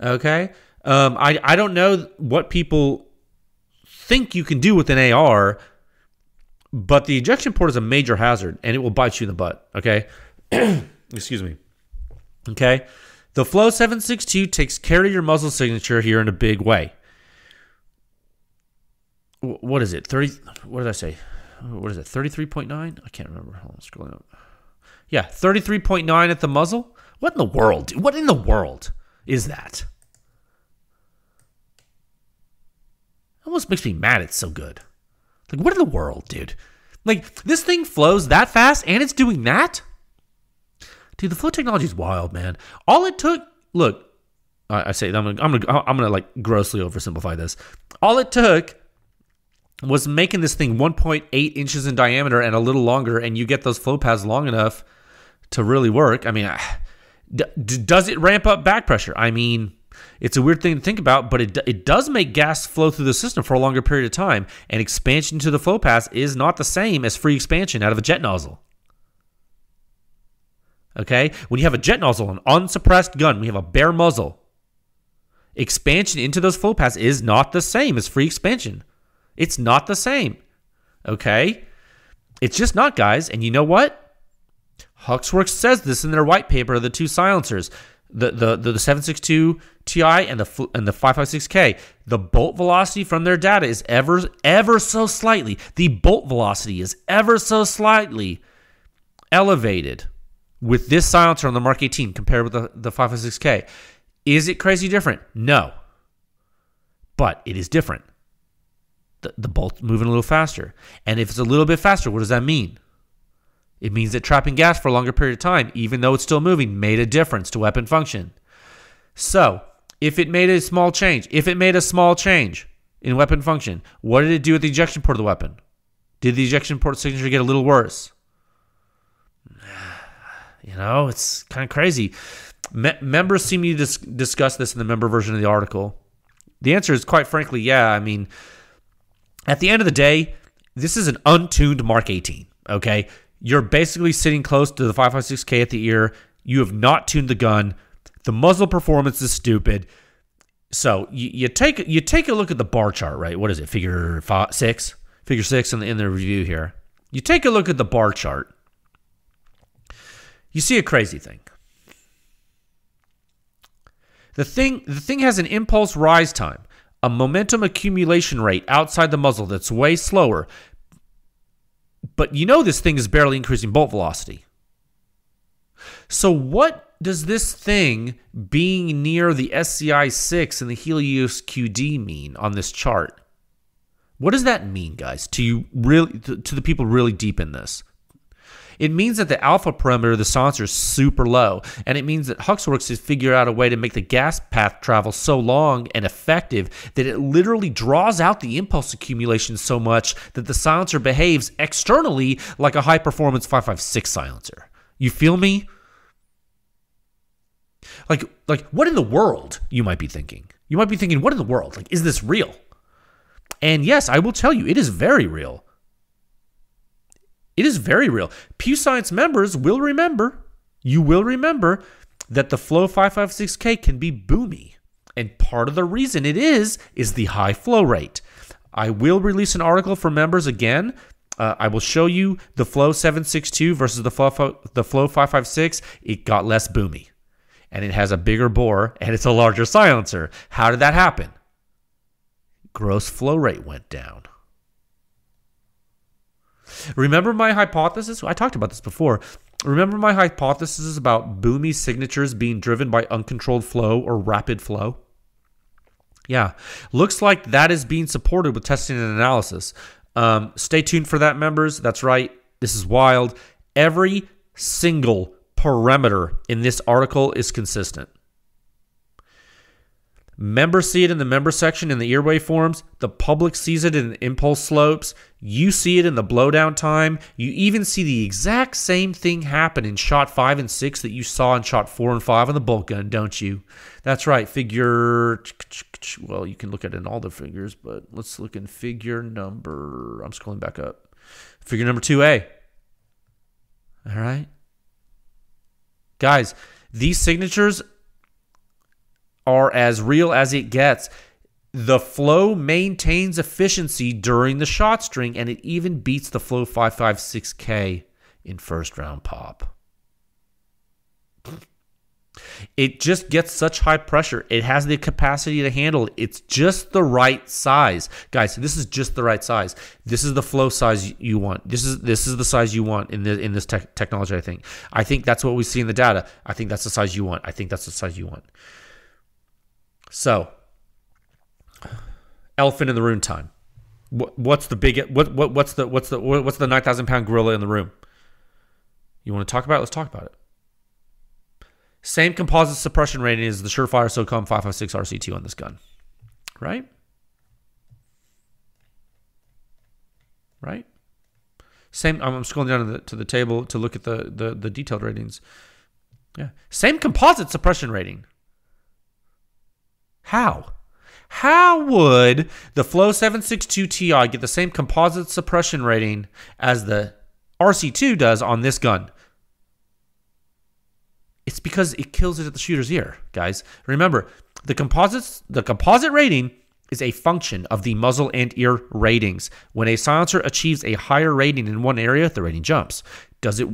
Okay? Um, I I don't know what people think you can do with an AR, but the ejection port is a major hazard and it will bite you in the butt. Okay, [CLEARS THROAT] excuse me. Okay, the Flow 762 takes care of your muzzle signature here in a big way. What is it? 30. What did I say? What is it? 33.9? I can't remember. Hold on, scrolling up. Yeah, 33.9 at the muzzle. What in the world? What in the world is that? Almost makes me mad it's so good. Like, what in the world, dude? Like, this thing flows that fast and it's doing that? Dude, the flow technology is wild, man. All it took, look, I, say, I'm gonna, I'm gonna, I'm gonna like grossly oversimplify this. All it took was making this thing 1.8 inches in diameter and a little longer, and you get those flow paths long enough to really work. I mean, [SIGHS] does it ramp up back pressure? I mean, It's a weird thing to think about, but it, it does make gas flow through the system for a longer period of time, and expansion to the flow path is not the same as free expansion out of a jet nozzle. Okay? When you have a jet nozzle, an unsuppressed gun, we have a bare muzzle. Expansion into those flow paths is not the same as free expansion. It's not the same. Okay? It's just not, guys. And you know what? HUXWRX says this in their white paper of the two silencers, the the the, the 762 Ti and the and the 556K. The bolt velocity from their data is ever ever so slightly. The bolt velocity is ever so slightly elevated with this silencer on the Mark 18 compared with the, the 556K. Is it crazy different? No. But it is different. The, the bolt's moving a little faster. And if it's a little bit faster, what does that mean? It means that trapping gas for a longer period of time, even though it's still moving, made a difference to weapon function. So, if it made a small change, if it made a small change in weapon function, what did it do with the ejection port of the weapon? Did the ejection port signature get a little worse? [SIGHS] You know, it's kind of crazy. Me- members seem to dis- discuss this in the member version of the article. The answer is quite frankly, yeah. I mean, at the end of the day, this is an untuned Mark 18. Okay, you're basically sitting close to the 556K at the ear. You have not tuned the gun. The muzzle performance is stupid. So you, you take you take a look at the bar chart, right? What is it? Figure five, six, figure six in the in the review here. You take a look at the bar chart. You see a crazy thing. The thing the thing has an impulse rise time, a momentum accumulation rate outside the muzzle that's way slower but you know this thing is barely increasing bolt velocity. So what does this thing being near the SCI 6 and the Helios QD mean on this chart? What does that mean, guys, to you really to the people really deep in this? It means that the alpha parameter of the silencer is super low, and it means that HUXWRX has figured out a way to make the gas path travel so long and effective that it literally draws out the impulse accumulation so much that the silencer behaves externally like a high performance 556 silencer. You feel me? Like, like what in the world? You might be thinking. You might be thinking, what in the world? Like, is this real? And yes, I will tell you, it is very real. It is very real. Pew Science members will remember, you will remember that the Flow 556K can be boomy. And part of the reason it is, is the high flow rate. I will release an article for members again. Uh, I will show you the Flow 762 versus the Flow, the Flow 556. It got less boomy. And it has a bigger bore and it's a larger silencer. How did that happen? Gross flow rate went down. Remember my hypothesis? I talked about this before. Remember my hypothesis about boomy signatures being driven by uncontrolled flow or rapid flow? Yeah, looks like that is being supported with testing and analysis. Um, stay tuned for that, members. That's right. This is wild. Every single parameter in this article is consistent. Members see it in the member section in the earway forms. The public sees it in impulse slopes. You see it in the blowdown time. You even see the exact same thing happen in shot five and six that you saw in shot four and five on the bolt gun, don't you? That's right. Figure. Well, you can look at it in all the figures, but let's look in figure number. I'm scrolling back up. Figure number 2A. All right. Guys, these signatures are as real as it gets. The flow maintains efficiency during the shot string, and it even beats the flow 556K in first round pop. It just gets such high pressure. It has the capacity to handle it. It's just the right size. Guys, this is just the right size. This is the flow size you want. This is this is the size you want in the in this te- technology, I think. I think that's what we see in the data. I think that's the size you want. I think that's the size you want. So, elephant in the room time. What, what's the big what, what what's the what's the what's the nine thousand pound gorilla in the room? You want to talk about it? Let's talk about it. Same composite suppression rating as the Surefire SOCOM 556 RC2 on this gun, right? Right. Same. I'm scrolling down to the, to the table to look at the, the the detailed ratings. Yeah. Same composite suppression rating. How? How would the Flow 762 Ti get the same composite suppression rating as the RC2 does on this gun? It's because it kills it at the shooter's ear, guys. Remember, the composites the composite rating is a function of the muzzle and ear ratings. When a silencer achieves a higher rating in one area, the rating jumps. Does it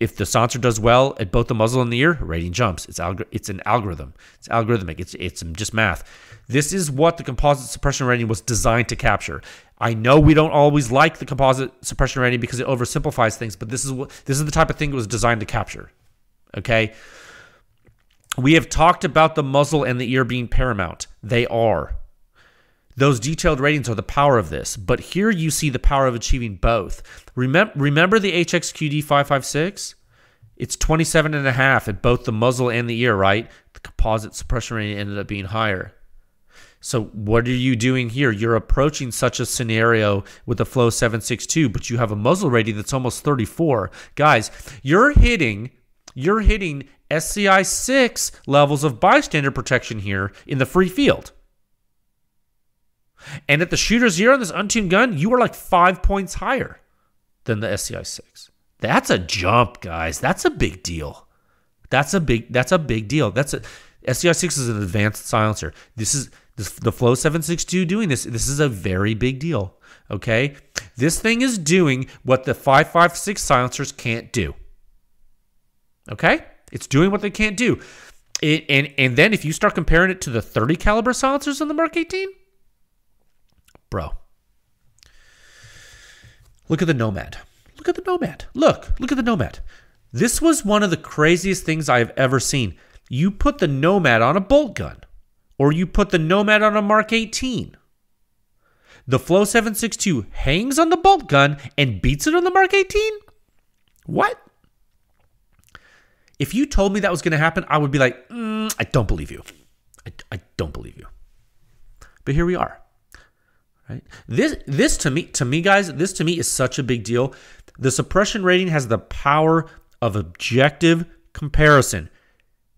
if the silencer does well at both the muzzle and the ear, rating jumps. It's algor- it's an algorithm. It's algorithmic. It's it's just math. This is what the composite suppression rating was designed to capture. I know we don't always like the composite suppression rating because it oversimplifies things, but this is what this is the type of thing it was designed to capture. Okay? We have talked about the muzzle and the ear being paramount. They are. Those detailed ratings are the power of this, but here you see the power of achieving both. Remember, remember the HXQD 556? It's 27 and a half at both the muzzle and the ear, right? The composite suppression rating ended up being higher. So what are you doing here? You're approaching such a scenario with the Flow 762, but you have a muzzle rating that's almost 34. Guys, you're hitting you're hitting SCI 6 levels of bystander protection here in the free field. And at the shooter's ear on this untuned gun, you are like five points higher than the SCI 6. That's a jump, guys. That's a big deal. That's a big that's a big deal. That's a SCI 6 is an advanced silencer. This is this, the Flow 762 doing this. This is a very big deal. Okay? This thing is doing what the 556 silencers can't do. Okay? It's doing what they can't do. It, and and then if you start comparing it to the 30 caliber silencers in the Mark 18, bro. Look at the Nomad. Look at the Nomad. Look, look at the Nomad. This was one of the craziest things I have ever seen. You put the Nomad on a bolt gun, or you put the Nomad on a Mark 18. The Flow 762 hangs on the bolt gun and beats it on the Mark 18? What? If you told me that was going to happen, I would be like, mm, I don't believe you. I, I don't believe you. But here we are. Right? This this to me to me guys, this to me is such a big deal. The suppression rating has the power of objective comparison.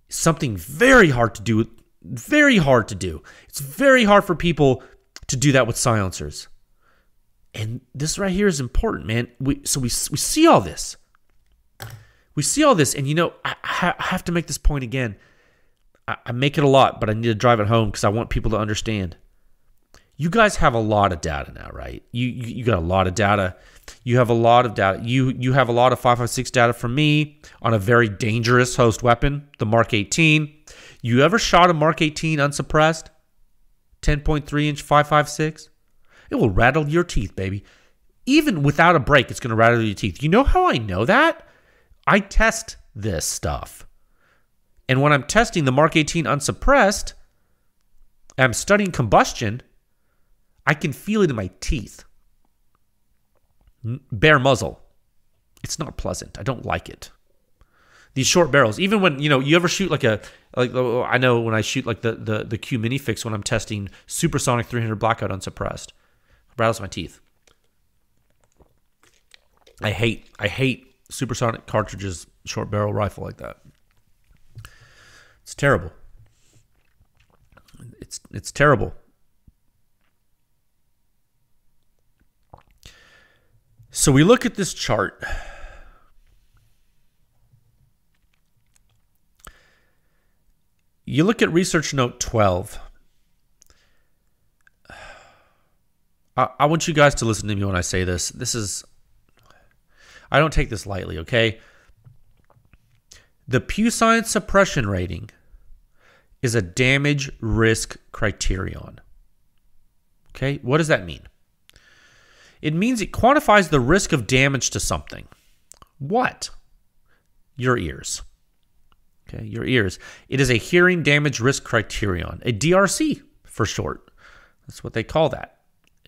Something very hard to do, very hard to do. It's very hard for people to do that with silencers. And this right here is important, man. We so we we see all this. We see all this, and you know, I, I have to make this point again. I, I make it a lot, but I need to drive it home because I want people to understand you guys have a lot of data now, right? You, you, you got a lot of data. You have a lot of data. You you have a lot of 556 data from me on a very dangerous host weapon, the Mark 18. You ever shot a Mark 18 unsuppressed? 10.3 inch 556? It will rattle your teeth, baby. Even without a break, it's going to rattle your teeth. You know how I know that? I test this stuff. And when I'm testing the Mark 18 unsuppressed, I'm studying combustion I can feel it in my teeth. Bare muzzle. It's not pleasant. I don't like it. These short barrels, even when you know you ever shoot like a like oh, I know when I shoot like the the the Q Mini Fix when I'm testing Supersonic 300 Blackout unsuppressed, rattles my teeth. I hate I hate supersonic cartridges short barrel rifle like that. It's terrible. It's it's terrible. So we look at this chart. You look at research note 12. I, I, want you guys to listen to me when I say this. This is, I don't take this lightly, okay? The Pew Science suppression rating is a damage risk criterion. Okay, what does that mean? It means it quantifies the risk of damage to something. What? Your ears. Okay, your ears. It is a hearing damage risk criterion, a DRC for short. That's what they call that.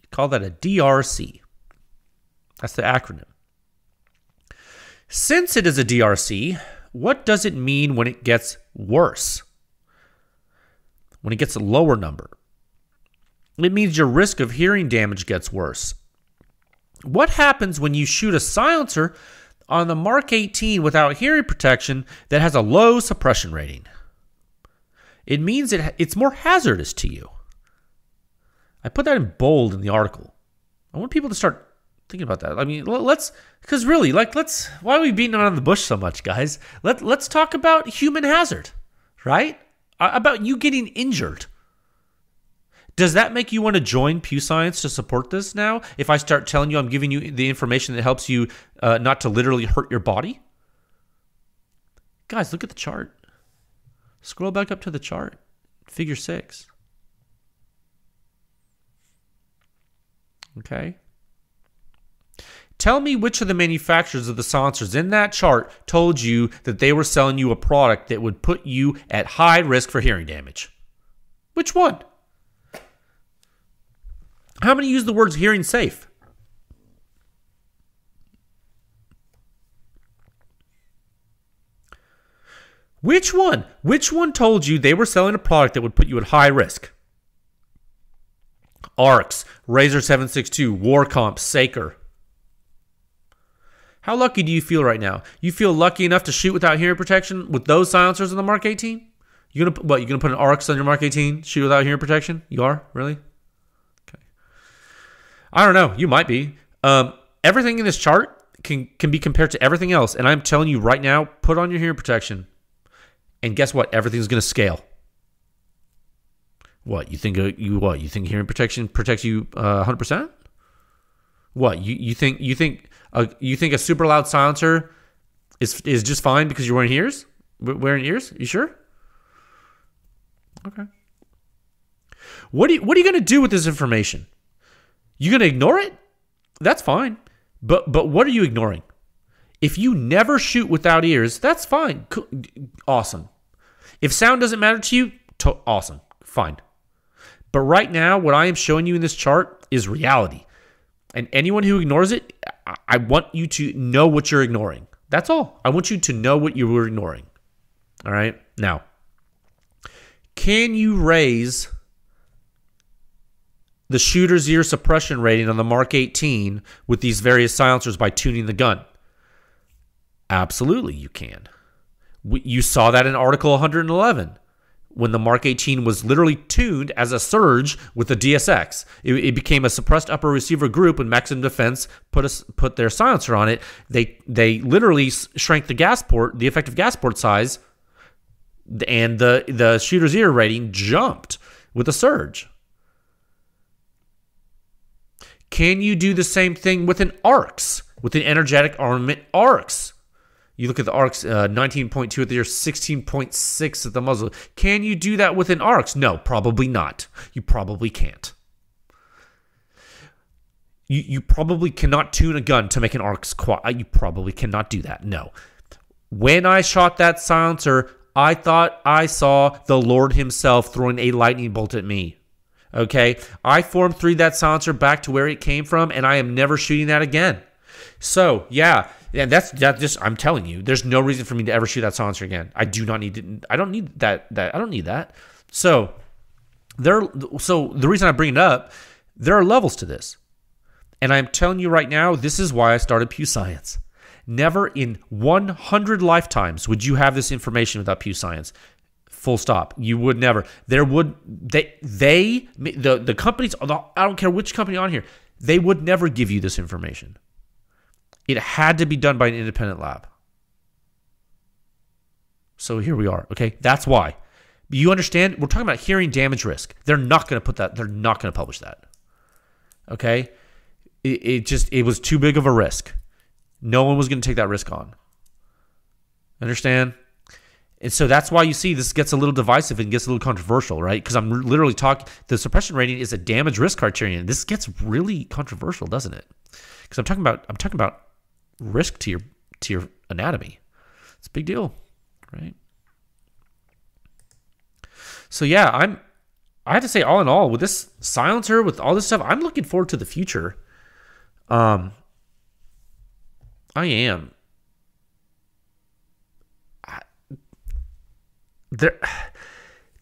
They call that a DRC. That's the acronym. Since it is a DRC, what does it mean when it gets worse? When it gets a lower number? It means your risk of hearing damage gets worse. What happens when you shoot a silencer on the Mark 18 without hearing protection that has a low suppression rating? It means it, it's more hazardous to you. I put that in bold in the article. I want people to start thinking about that. I mean, let's because really, like, let's why are we beating around the bush so much, guys? Let let's talk about human hazard, right? About you getting injured. Does that make you want to join Pew Science to support this now? If I start telling you I'm giving you the information that helps you uh, not to literally hurt your body? Guys, look at the chart. Scroll back up to the chart. Figure six. Okay. Tell me which of the manufacturers of the silencers in that chart told you that they were selling you a product that would put you at high risk for hearing damage. Which one? How many use the words hearing safe? Which one? Which one told you they were selling a product that would put you at high risk? ARX, Razor 762, Warcomp, Saker. How lucky do you feel right now? You feel lucky enough to shoot without hearing protection with those silencers in the Mark 18? You gonna what? You gonna put an ARX on your Mark 18? Shoot without hearing protection? You are really? Okay. I don't know. You might be. Um, everything in this chart can can be compared to everything else, and I'm telling you right now, put on your hearing protection. And guess what? Everything's to scale. What you think? Uh, you what? You think hearing protection protects you uh, 100%? What you you think? You think? You think a super loud silencer is is just fine because you're wearing ears? Wearing ears? You sure? Okay. What are you, what are you going to do with this information? You going to ignore it? That's fine. But but what are you ignoring? If you never shoot without ears, that's fine. Awesome. If sound doesn't matter to you, awesome, fine. But right now, what I am showing you in this chart is reality. And anyone who ignores it, I want you to know what you're ignoring. That's all. I want you to know what you were ignoring. All right. Now, can you raise the shooter's ear suppression rating on the Mark 18 with these various silencers by tuning the gun? Absolutely, you can. You saw that in Article 111 when the Mark 18 was literally tuned as a SURG with the DSX. It, it, became a suppressed upper receiver group when Maxim Defense put a, put their silencer on it. They they literally shrank the gas port, the effective gas port size, and the the shooter's ear rating jumped with a SURG. Can you do the same thing with an ARX, with an energetic armament ARX? You look at the ARX, uh, 19.2 at the ear, 16.6 at the muzzle. Can you do that with an ARX? No, probably not. You probably can't. You, you probably cannot tune a gun to make an ARX quad. Uh, you probably cannot do that. No. When I shot that silencer, I thought I saw the Lord Himself throwing a lightning bolt at me. Okay? I form three that silencer back to where it came from, and I am never shooting that again. So, yeah, yeah, that's that. Just I'm telling you, there's no reason for me to ever shoot that silencer again. I do not need to. I don't need that. That I don't need that. So there. So the reason I bring it up, there are levels to this, and I'm telling you right now, this is why I started Pew Science. Never in 100 lifetimes would you have this information without Pew Science. Full stop. You would never. There would they they the the companies. I don't care which company on here. They would never give you this information. It had to be done by an independent lab. So here we are. Okay, that's why. You understand? We're talking about hearing damage risk. They're not going to put that. They're not going to publish that. Okay, it, it just it was too big of a risk. No one was going to take that risk on. Understand? And so that's why you see this gets a little divisive and gets a little controversial, right? Because I'm literally talking. The suppression rating is a damage risk criterion. This gets really controversial, doesn't it? Because I'm talking about I'm talking about risk to your to your anatomy. It's a big deal, right? So yeah, I'm I have to say all in all with this silencer with all this stuff, I'm looking forward to the future. Um I am. There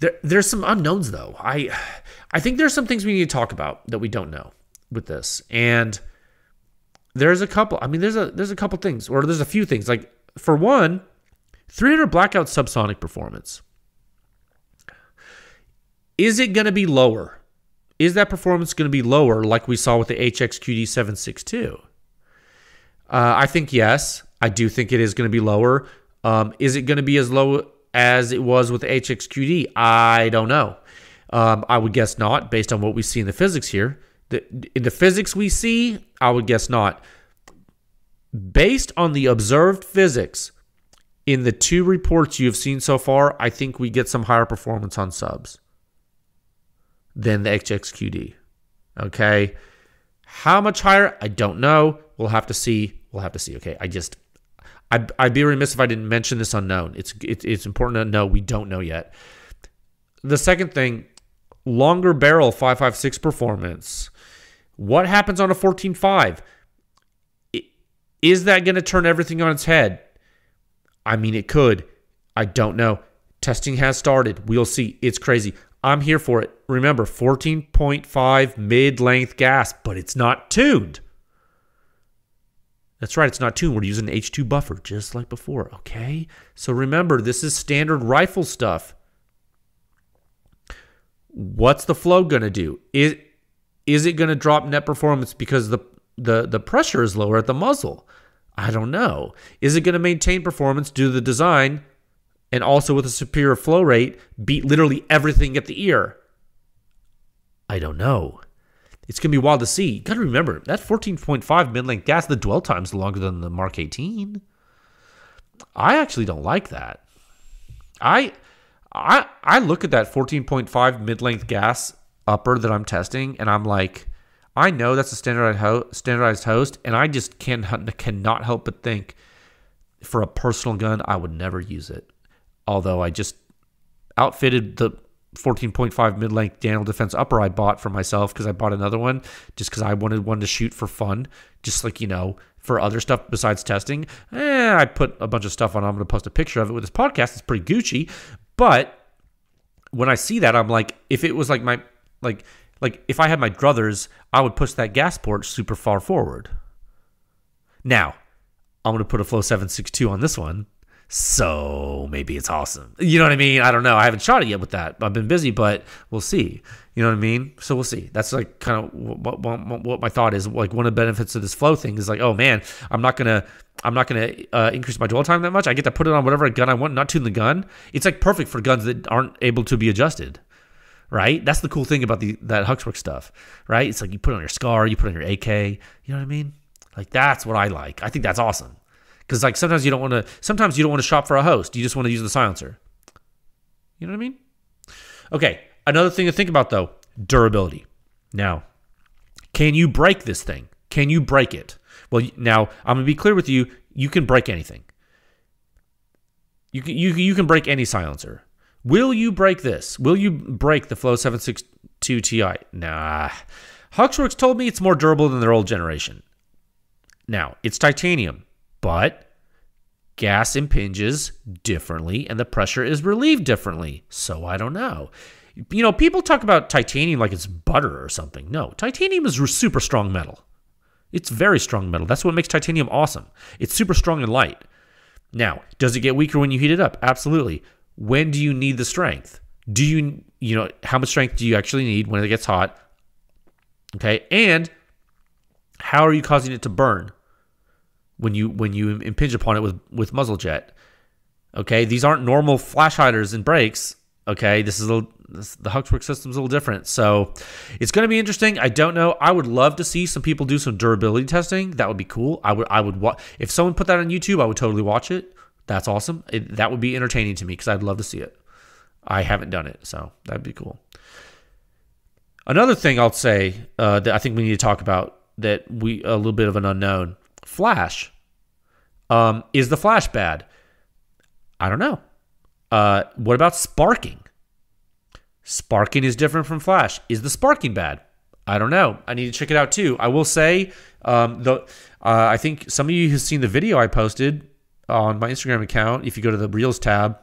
there there's some unknowns though. I I think there's some things we need to talk about that we don't know with this. And there's a couple. I mean, there's a there's a couple things, or there's a few things. Like for one, 300 blackout subsonic performance. Is it going to be lower? Is that performance going to be lower like we saw with the HXQD 762? Uh, I think yes. I do think it is going to be lower. Um, is it going to be as low as it was with HXQD? I don't know. Um, I would guess not, based on what we see in the physics here. The, in the physics we see, I would guess not. Based on the observed physics in the two reports you have seen so far, I think we get some higher performance on subs than the HXQD. Okay. How much higher? I don't know. We'll have to see. We'll have to see. Okay. I just, I'd, I'd be remiss if I didn't mention this unknown. It's, it, it's important to know we don't know yet. The second thing, longer barrel 556 performance. What happens on a 14.5? Is that going to turn everything on its head? I mean, it could. I don't know. Testing has started. We'll see. It's crazy. I'm here for it. Remember, 14.5 mid length gas, but it's not tuned. That's right, it's not tuned. We're using H2 buffer just like before, okay? So remember, this is standard rifle stuff. What's the flow going to do? Is it going to drop net performance because the, the, the pressure is lower at the muzzle? I don't know. Is it going to maintain performance due to the design and also with a superior flow rate, beat literally everything at the ear? I don't know. It's going to be wild to see. You got to remember, that 14.5 mid length gas, the dwell time is longer than the Mark 18. I actually don't like that. I I I look at that 14.5 mid length gas upper that I'm testing, and I'm like, I know that's a standardized ho- standardized host, and I just can cannot help but think, for a personal gun, I would never use it although I just outfitted the 14.5 mid-length Daniel Defense upper I bought for myself because I bought another one just because I wanted one to shoot for fun, just like you know for other stuff besides testing. Eh, I put a bunch of stuff on. I'm going to post a picture of it with this podcast. It's pretty Gucci, but when I see that, I'm like, if it was like my like like if I had my druthers, I would push that gas port super far forward. Now, I'm going to put a Flow 762 on this one so maybe it's awesome. You know what I mean? I don't know. I haven't shot it yet with that. I've been busy, but we'll see. You know what I mean? So we'll see. That's like kind of what, what, what my thought is. Like one of the benefits of this flow thing is like, oh man, I'm not gonna I'm not gonna uh, increase my dwell time that much. I get to put it on whatever gun I want, not tune the gun. It's like perfect for guns that aren't able to be adjusted. Right? That's the cool thing about the that Huxwork stuff. Right? It's like you put on your scar, you put on your AK. You know what I mean? Like that's what I like. I think that's awesome. Because like sometimes you don't want to. Sometimes you don't want to shop for a host. You just want to use the silencer. You know what I mean? Okay. Another thing to think about though: durability. Now, can you break this thing? Can you break it? Well, now I'm gonna be clear with you. You can break anything. You can you you can break any silencer. Will you break this? Will you break the Flow 762 Ti? Nah. HUXWRX told me it's more durable than their old generation. Now, it's titanium but gas impinges differently and the pressure is relieved differently. So I don't know. You know, people talk about titanium like it's butter or something. No, titanium is super strong metal. It's very strong metal. That's what makes titanium awesome. It's super strong and light. Now, does it get weaker when you heat it up? Absolutely. When do you need the strength? Do you, you know, how much strength do you actually need when it gets hot? Okay. And how are you causing it to burn? when you when you impinge upon it with with muzzle jet. Okay, these aren't normal flash hiders and brakes. Okay, this is a this, the Huxwork system's a little different, so it's going to be interesting. I don't know. I would love to see some people do some durability testing. That would be cool. I would I would wa- if someone put that on YouTube, I would totally watch it. That's awesome. It, that would be entertaining to me because I'd love to see it. I haven't done it, so that'd be cool. Another thing I'll say uh, that I think we need to talk about that we a little bit of an unknown Flash. Um, is the flash bad? I don't know. Uh, what about sparking? Sparking is different from flash. Is the sparking bad? I don't know. I need to check it out too. I will say, um, the uh, I think some of you have seen the video I posted on my Instagram account. If you go to the Reels tab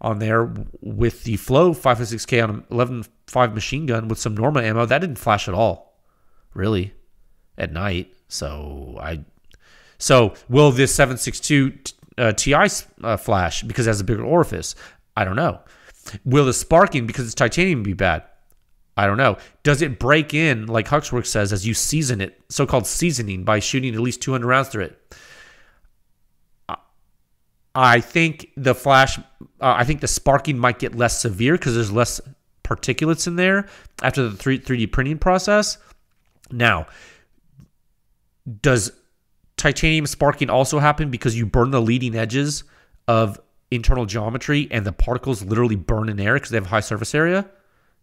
on there with the Flow 556K on 11.5 machine gun with some Norma ammo, that didn't flash at all, really, at night. So I so will this 762 uh, Ti uh, flash because it has a bigger orifice? I don't know. Will the sparking, because it's titanium, be bad? I don't know. Does it break in, like HUXWRX says, as you season it, so called seasoning, by shooting at least 200 rounds through it? I think the flash, uh, I think the sparking might get less severe because there's less particulates in there after the 3, 3D printing process. Now, does titanium sparking also happen because you burn the leading edges of internal geometry and the particles literally burn in air because they have high surface area?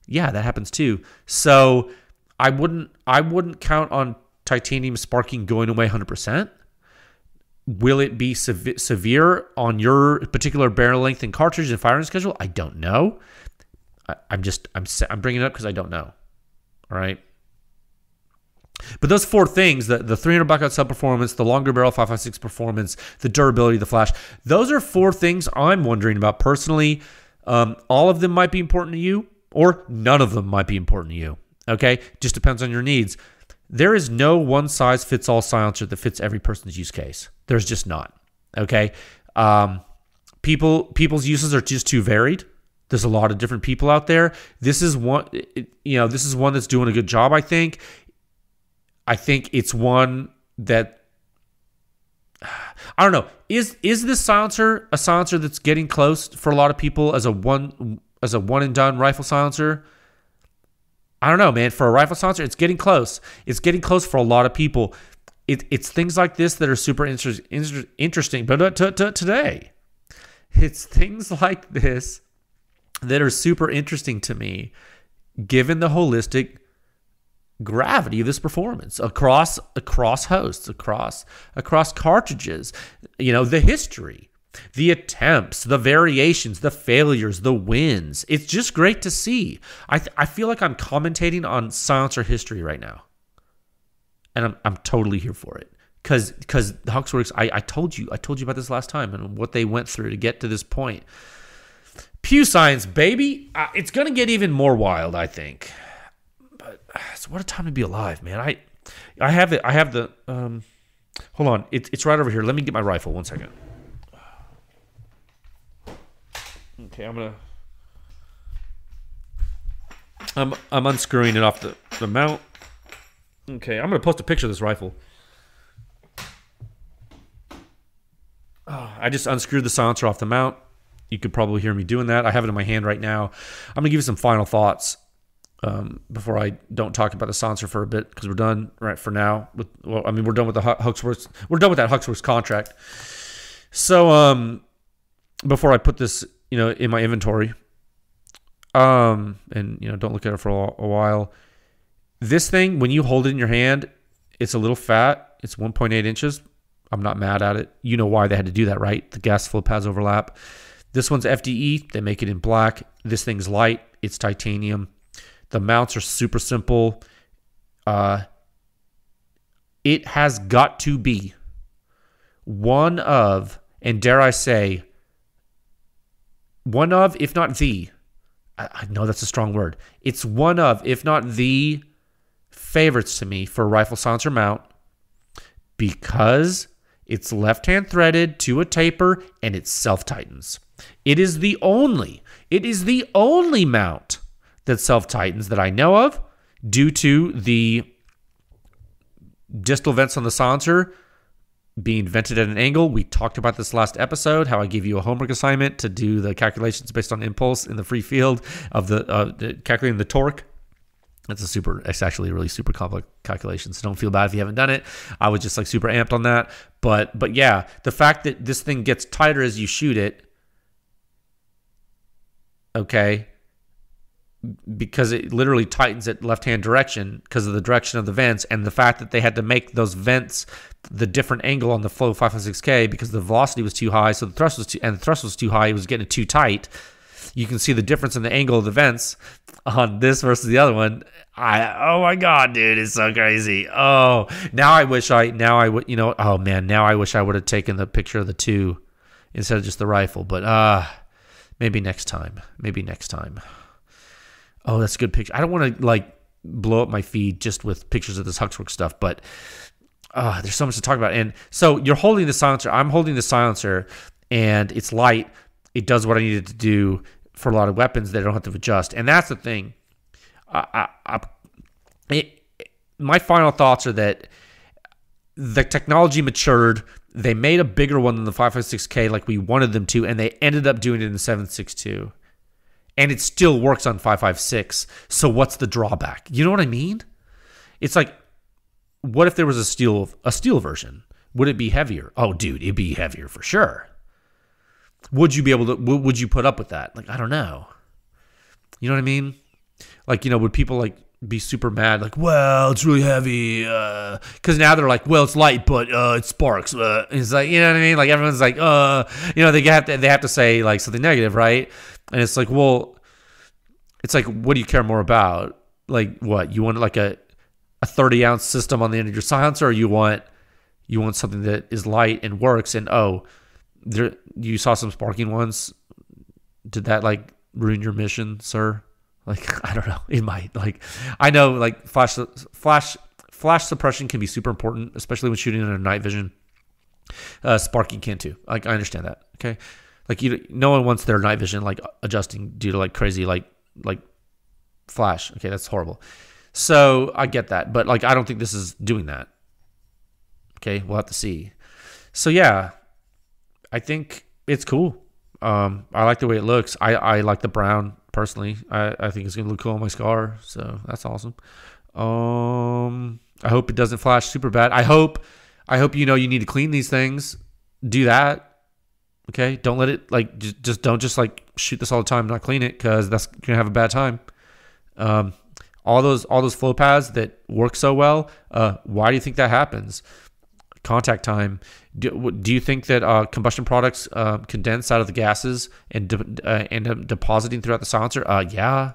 Yeah, that happens too. So I wouldn't I wouldn't count on titanium sparking going away 100%. Will it be sev- severe on your particular barrel length and cartridge and firing schedule? I don't know. I, am just I'm I'm bringing it up because I don't know. All right. But those four things, the, the 300 blackout sub performance, the longer barrel 556 performance, the durability, the flash, those are four things I'm wondering about personally. Um, all of them might be important to you, or none of them might be important to you. Okay. Just depends on your needs. There is no one size fits all silencer that fits every person's use case. There's just not. Okay. Um, people people's uses are just too varied. There's a lot of different people out there. This is one, you know, this is one that's doing a good job. I think. I think it's one that I don't know. Is is this silencer a silencer that's getting close for a lot of people as a one as a one and done rifle silencer? I don't know, man. For a rifle silencer, it's getting close. It's getting close for a lot of people. It, it's things like this that are super inter- inter- interesting. But today, it's things like this that are super interesting to me, given the holistic gravity of this performance across across hosts, across across cartridges. You know the history the attempts, the variations, the failures, the wins. It's just great to see. I, th- I feel like I'm commentating on science or history right now. And I'm, I'm totally here for it. Because because HUXWRX, I, I told you, I told you about this last time and what they went through to get to this point. Pew Science, baby. Uh, it's going to get even more wild, I think. But uh, what a time to be alive, man. I I have it. I have the. Um, hold on. It, it's right over here. Let me get my rifle. One second. Okay, I'm gonna. I'm I'm unscrewing it off the, the mount. Okay, I'm gonna post a picture of this rifle. Oh, I just unscrewed the silencer off the mount. You could probably hear me doing that. I have it in my hand right now. I'm gonna give you some final thoughts um, before I don't talk about the silencer for a bit because we're done right for now. With well, I mean we're done with the HUXWRX. We're done with that HUXWRX contract. So um, before I put this you know, in my inventory. Um, and you know, don't look at it for a, while. This thing, when you hold it in your hand, it's a little fat. It's 1.8 inches. I'm not mad at it. You know why they had to do that, right? The gas flow pads overlap. This one's FDE. They make it in black. This thing's light. It's titanium. The mounts are super simple. Uh, it has got to be one of, and dare I say, one of, if not the, I know that's a strong word. It's one of, if not the favorites to me for rifle silencer mount because it's left hand threaded to a taper and it self tightens. It is the only, it is the only mount that self tightens that I know of due to the distal vents on the silencer being vented at an angle. We talked about this last episode, how I gave you a homework assignment to do the calculations based on impulse in the free field of the, uh, calculating the torque. That's a super, it's actually a really super complex calculation. So don't feel bad if you haven't done it. I was just like super amped on that. But, but yeah, the fact that this thing gets tighter as you shoot it, okay, because it literally tightens it left hand direction because of the direction of the vents and the fact that they had to make those vents the different angle on the flow 556k because the velocity was too high so the thrust was too and the thrust was too high it was getting too tight you can see the difference in the angle of the vents on this versus the other one. I oh my god dude it's so crazy. Oh now i wish i now i would you know oh man now i wish i would have taken the picture of the two instead of just the rifle but uh maybe next time maybe next time oh, that's a good picture. I don't want to like blow up my feed just with pictures of this HUXWRX stuff, but uh, there's so much to talk about. And so you're holding the silencer. I'm holding the silencer, and it's light. It does what I needed to do for a lot of weapons they don't have to adjust. And that's the thing. I, I, I it, my final thoughts are that the technology matured. They made a bigger one than the 556K like we wanted them to, and they ended up doing it in the 762. And it still works on 556. So what's the drawback? You know what I mean? It's like, what if there was a steel a steel version? Would it be heavier? Oh, dude, it'd be heavier for sure. Would you be able to? Would you put up with that? Like, I don't know. You know what I mean? Like, you know, would people like be super mad, like, well, it's really heavy, because uh, now they're like, well, it's light, but uh, it sparks. Uh. It's like, you know what I mean? Like everyone's like, uh, you know, they have to they have to say like something negative, right? And it's like, well, it's like, what do you care more about? Like, what you want like a a thirty ounce system on the end of your silencer, or you want you want something that is light and works? And oh, there you saw some sparking ones. Did that like ruin your mission, sir? Like [LAUGHS] I don't know, it might. Like I know, like flash flash flash suppression can be super important, especially when shooting under night vision. Uh, sparking can too. Like I understand that. Okay, like you, no one wants their night vision like adjusting due to like crazy like like flash. Okay, that's horrible. So I get that, but like I don't think this is doing that. Okay, we'll have to see. So yeah, I think it's cool. Um, I like the way it looks. I, I like the brown personally. I, I think it's gonna look cool on my scar, so that's awesome. Um, I hope it doesn't flash super bad. I hope I hope you know you need to clean these things. Do that. Okay, don't let it like just, just don't just like shoot this all the time, not clean it because that's gonna have a bad time. Um, all those all those flow paths that work so well. Uh, why do you think that happens? Contact time. Do, do you think that uh, combustion products uh, condense out of the gases and de- uh, end up depositing throughout the silencer? Uh, yeah.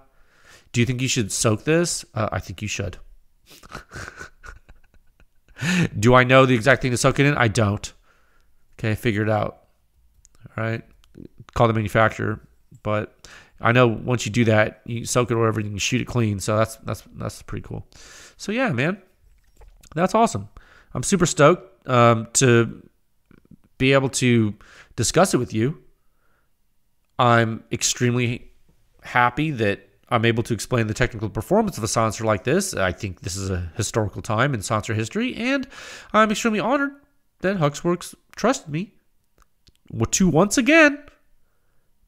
Do you think you should soak this? Uh, I think you should. [LAUGHS] do I know the exact thing to soak it in? I don't. Okay, figure it out. All right, call the manufacturer. But I know once you do that, you soak it or whatever, you can shoot it clean. So that's that's that's pretty cool. So yeah, man, that's awesome. I'm super stoked um, to be able to discuss it with you. I'm extremely happy that I'm able to explain the technical performance of a silencer like this. I think this is a historical time in silencer history, and I'm extremely honored that HUXWRX trusted me to once again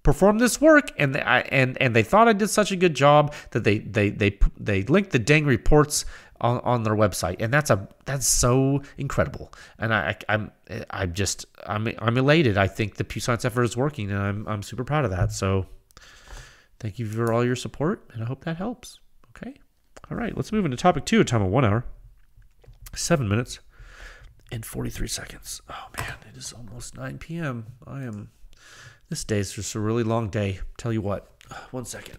perform this work. And they, I, and and they thought I did such a good job that they they they they linked the dang reports on, on their website, and that's a that's so incredible. And I, I am I'm, I'm just I'm I'm elated. I think the Pew Science effort is working, and I'm I'm super proud of that. So thank you for all your support, and I hope that helps. Okay, all right, let's move into topic two. Time of one hour, seven minutes, and forty three seconds. Oh man, it is almost nine p.m. I am. This day is just a really long day. Tell you what. One second.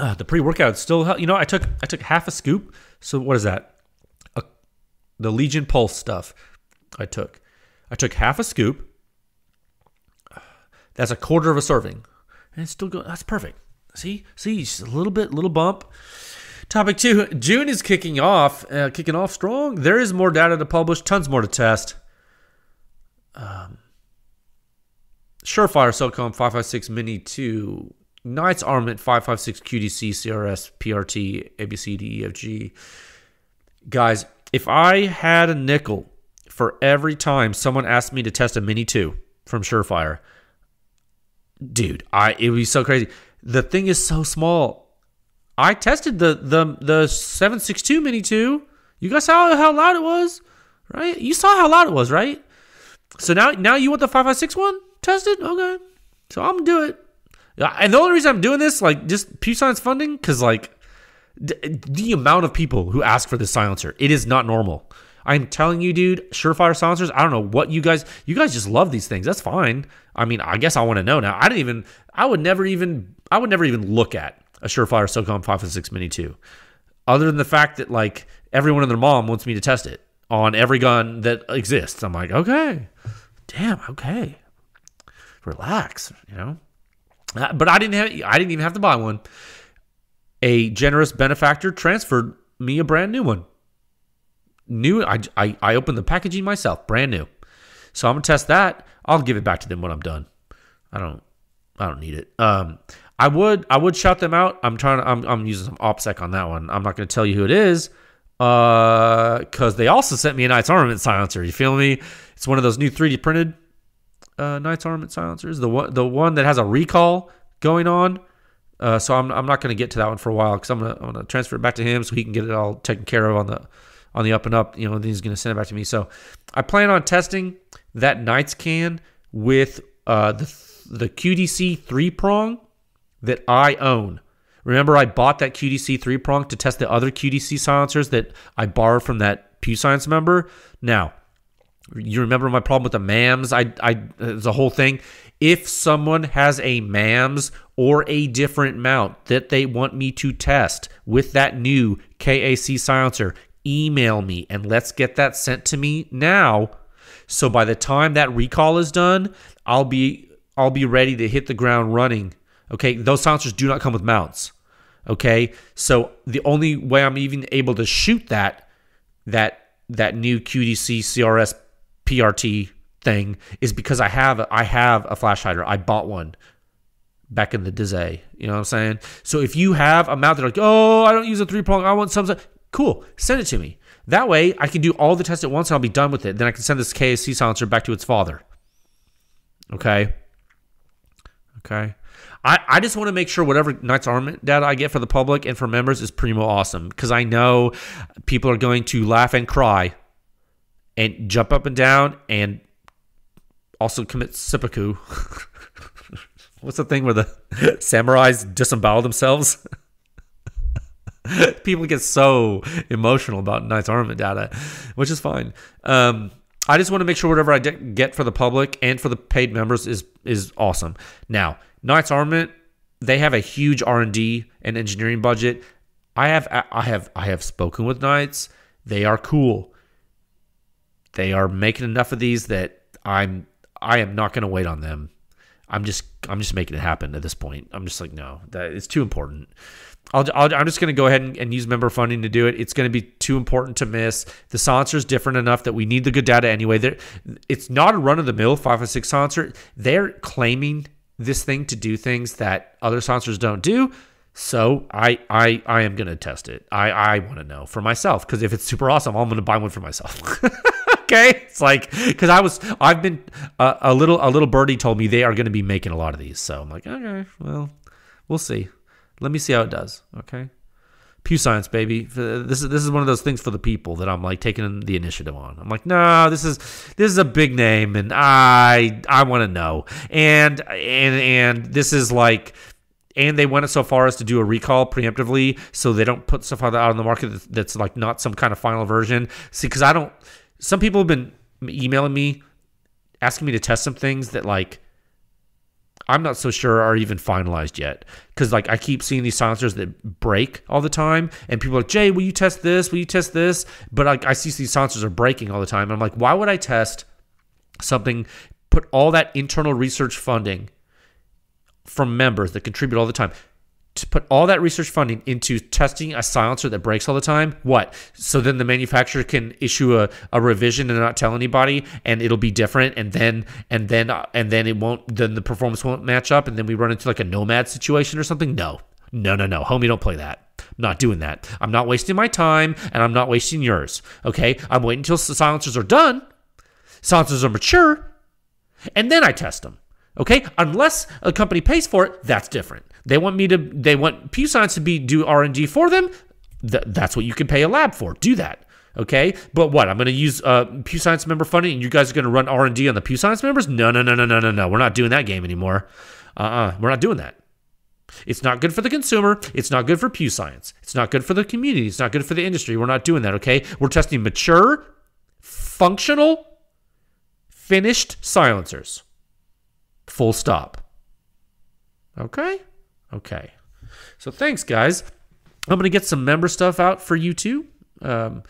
Uh, the pre-workout still, you know, I took I took half a scoop. So what is that? A, the Legion Pulse stuff. I took, I took half a scoop. That's a quarter of a serving, and it's still going. That's perfect. See, see, just a little bit, little bump. Topic two: June is kicking off, uh, kicking off strong. There is more data to publish, tons more to test. Um, Surefire SOCOM 556 Mini 2 Knights Armament 556 QDC CRS PRT ABCDEFG. Guys, if I had a nickel for every time someone asked me to test a Mini 2 from Surefire, dude, I it would be so crazy. The thing is so small. I tested the the the 762 Mini 2. You guys saw how loud it was, right? You saw how loud it was, right? So now now you want the 556 one tested? Okay. So I'm gonna do it. And the only reason I'm doing this, like, just Pew Science funding, because like d- the amount of people who ask for this silencer, it is not normal. I'm telling you, dude, Surefire silencers. I don't know what you guys. You guys just love these things. That's fine. I mean, I guess I want to know now. I didn't even. I would never even. I would never even look at a Surefire SOCOM 556 Mini 2, other than the fact that like everyone and their mom wants me to test it on every gun that exists. I'm like, okay, damn, okay, relax, you know. Uh, but I didn't have I didn't even have to buy one. A generous benefactor transferred me a brand new one. New I, I, I opened the packaging myself, brand new. So I'm gonna test that. I'll give it back to them when I'm done. I don't I don't need it. Um, I would I would shout them out. I'm trying to I'm, I'm using some OPSEC on that one. I'm not to tell you who it is Uh, because uh, they also sent me a Knights Armament silencer. You feel me? It's one of those new 3D printed uh, Knights Armament silencers. The one the one that has a recall going on. Uh, so I'm, I'm not going to get to that one for a while because I'm going to I'm gonna transfer it back to him so he can get it all taken care of on the on the up and up. You know, then he's going to send it back to me. So I plan on testing that Knights can with uh, the the QDC three prong that I own. Remember, I bought that QDC three prong to test the other QDC silencers that I borrowed from that Pew Science member. Now, you remember my problem with the MAMS? I, I, a whole thing. If someone has a MAMS or a different mount that they want me to test with that new KAC silencer, email me and let's get that sent to me now. So by the time that recall is done, I'll be I'll be ready to hit the ground running Okay, those silencers do not come with mounts. Okay, so the only way I'm even able to shoot that that that new QDC CRS PRT thing is because I have I have a flash hider. I bought one back in the day. You know what I'm saying? So if you have a mount that like, oh, I don't use a three prong, I want some. Cool, send it to me. That way, I can do all the tests at once and I'll be done with it. Then I can send this KAC silencer back to its father. Okay. Okay. I, I just want to make sure whatever Knights Armament data I get for the public and for members is primo awesome because I know people are going to laugh and cry and jump up and down and also commit seppuku. [LAUGHS] What's the thing where the [LAUGHS] samurais disembowel themselves? [LAUGHS] people get so emotional about Knights Armament data, which is fine. Um, I just want to make sure whatever I get for the public and for the paid members is is awesome. Now, Knights Armament, they have a huge R and D and engineering budget. I have I have I have spoken with Knights. They are cool. They are making enough of these that I'm I am not going to wait on them. I'm just I'm just making it happen at this point. I'm just like no, that it's too important. I'll, i am just going to go ahead and, and, use member funding to do it. It's going to be too important to miss. The silencer is different enough that we need the good data anyway. They're, it's not a run of the mill 556 silencer. They're claiming this thing to do things that other sponsors don't do. So I I I am gonna test it. I I want to know for myself because if it's super awesome, I'm gonna buy one for myself. [LAUGHS] okay, it's like because I was I've been uh, a little a little birdie told me they are gonna be making a lot of these. So I'm like okay, well we'll see. Let me see how it does. Okay. Pew Science, baby. This is this is one of those things for the people that I'm like taking the initiative on. I'm like, no, this is this is a big name, and I I want to know, and and and this is like, and they went so far as to do a recall preemptively, so they don't put stuff out on the market that's like not some kind of final version. See, because I don't. Some people have been emailing me, asking me to test some things that like I'm not so sure are even finalized yet. Because like I keep seeing these silencers that break all the time, and people are like, Jay, will you test this? Will you test this? But like I see these silencers are breaking all the time. And I'm like, why would I test something? Put all that internal research funding from members that contribute all the time to put all that research funding into testing a silencer that breaks all the time what? So then the manufacturer can issue a, a revision and not tell anybody and it'll be different and then and then and then it won't then the performance won't match up and then we run into like a nomad situation or something? No. No no no. Homie don't play that. I'm not doing that. I'm not wasting my time and i'm not wasting yours okay? I'm waiting until the silencers are done. Silencers are mature. And then i test them okay? Unless a company pays for it that's different they want me to. They want Pew Science to be do R and D for them. Th- that's what you can pay a lab for. Do that. Okay, but what? I'm going to use uh, Pew Science member funding, and you guys are going to run R and D on the Pew Science members? No, no, no, no, no, no, no. We're not doing that game anymore. Uh, uh-uh, we're not doing that. It's not good for the consumer. It's not good for Pew Science. It's not good for the community. It's not good for the industry. We're not doing that. Okay, we're testing mature, functional, finished silencers. Full stop. Okay. Okay. So thanks, guys. I'm going to get some member stuff out for you too. Um,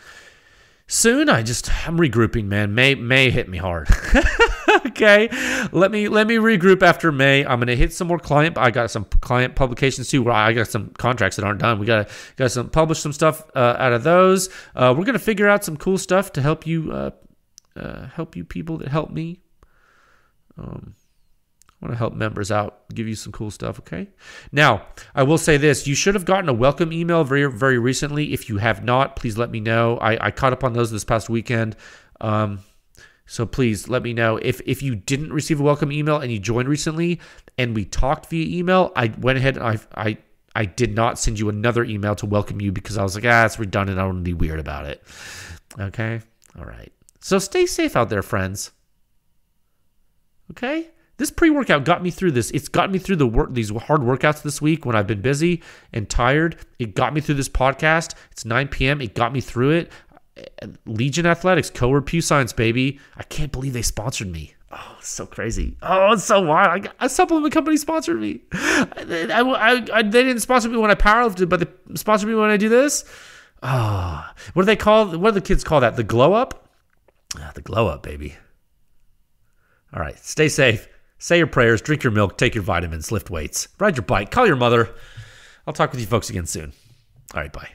soon. I just I'm regrouping, man. May May hit me hard. [LAUGHS] okay, let me let me regroup after May. I'm gonna hit some more client. I got some client publications too. Where I got some contracts that aren't done. We gotta got some publish some stuff uh, out of those. Uh, we're gonna figure out some cool stuff to help you uh, uh help you people that help me. Um, want to help members out, give you some cool stuff, okay? Now, I will say this you should have gotten a welcome email very, very recently. If you have not, please let me know. I, I caught up on those this past weekend. Um, so please let me know if if you didn't receive a welcome email and you joined recently and we talked via email. I went ahead and I I I did not send you another email to welcome you because I was like, ah, it's redundant. I don't to be weird about it. Okay, all right. So stay safe out there, friends. Okay. This pre-workout got me through this. It's got me through the work these hard workouts this week when I've been busy and tired. It got me through this podcast. It's 9 p.m. It got me through it. Legion Athletics, Cowork Pew Science, baby. I can't believe they sponsored me. Oh, so crazy. Oh, it's so wild. A supplement company sponsored me. I, I, I, they didn't sponsor me when I powerlifted, but they sponsored me when I do this. Oh, what do they call, what do the kids call that? The glow up? Ah, the glow up, baby. All right, stay safe. Say your prayers, drink your milk, take your vitamins, lift weights, ride your bike, call your mother. I'll talk with you folks again soon. All right, bye.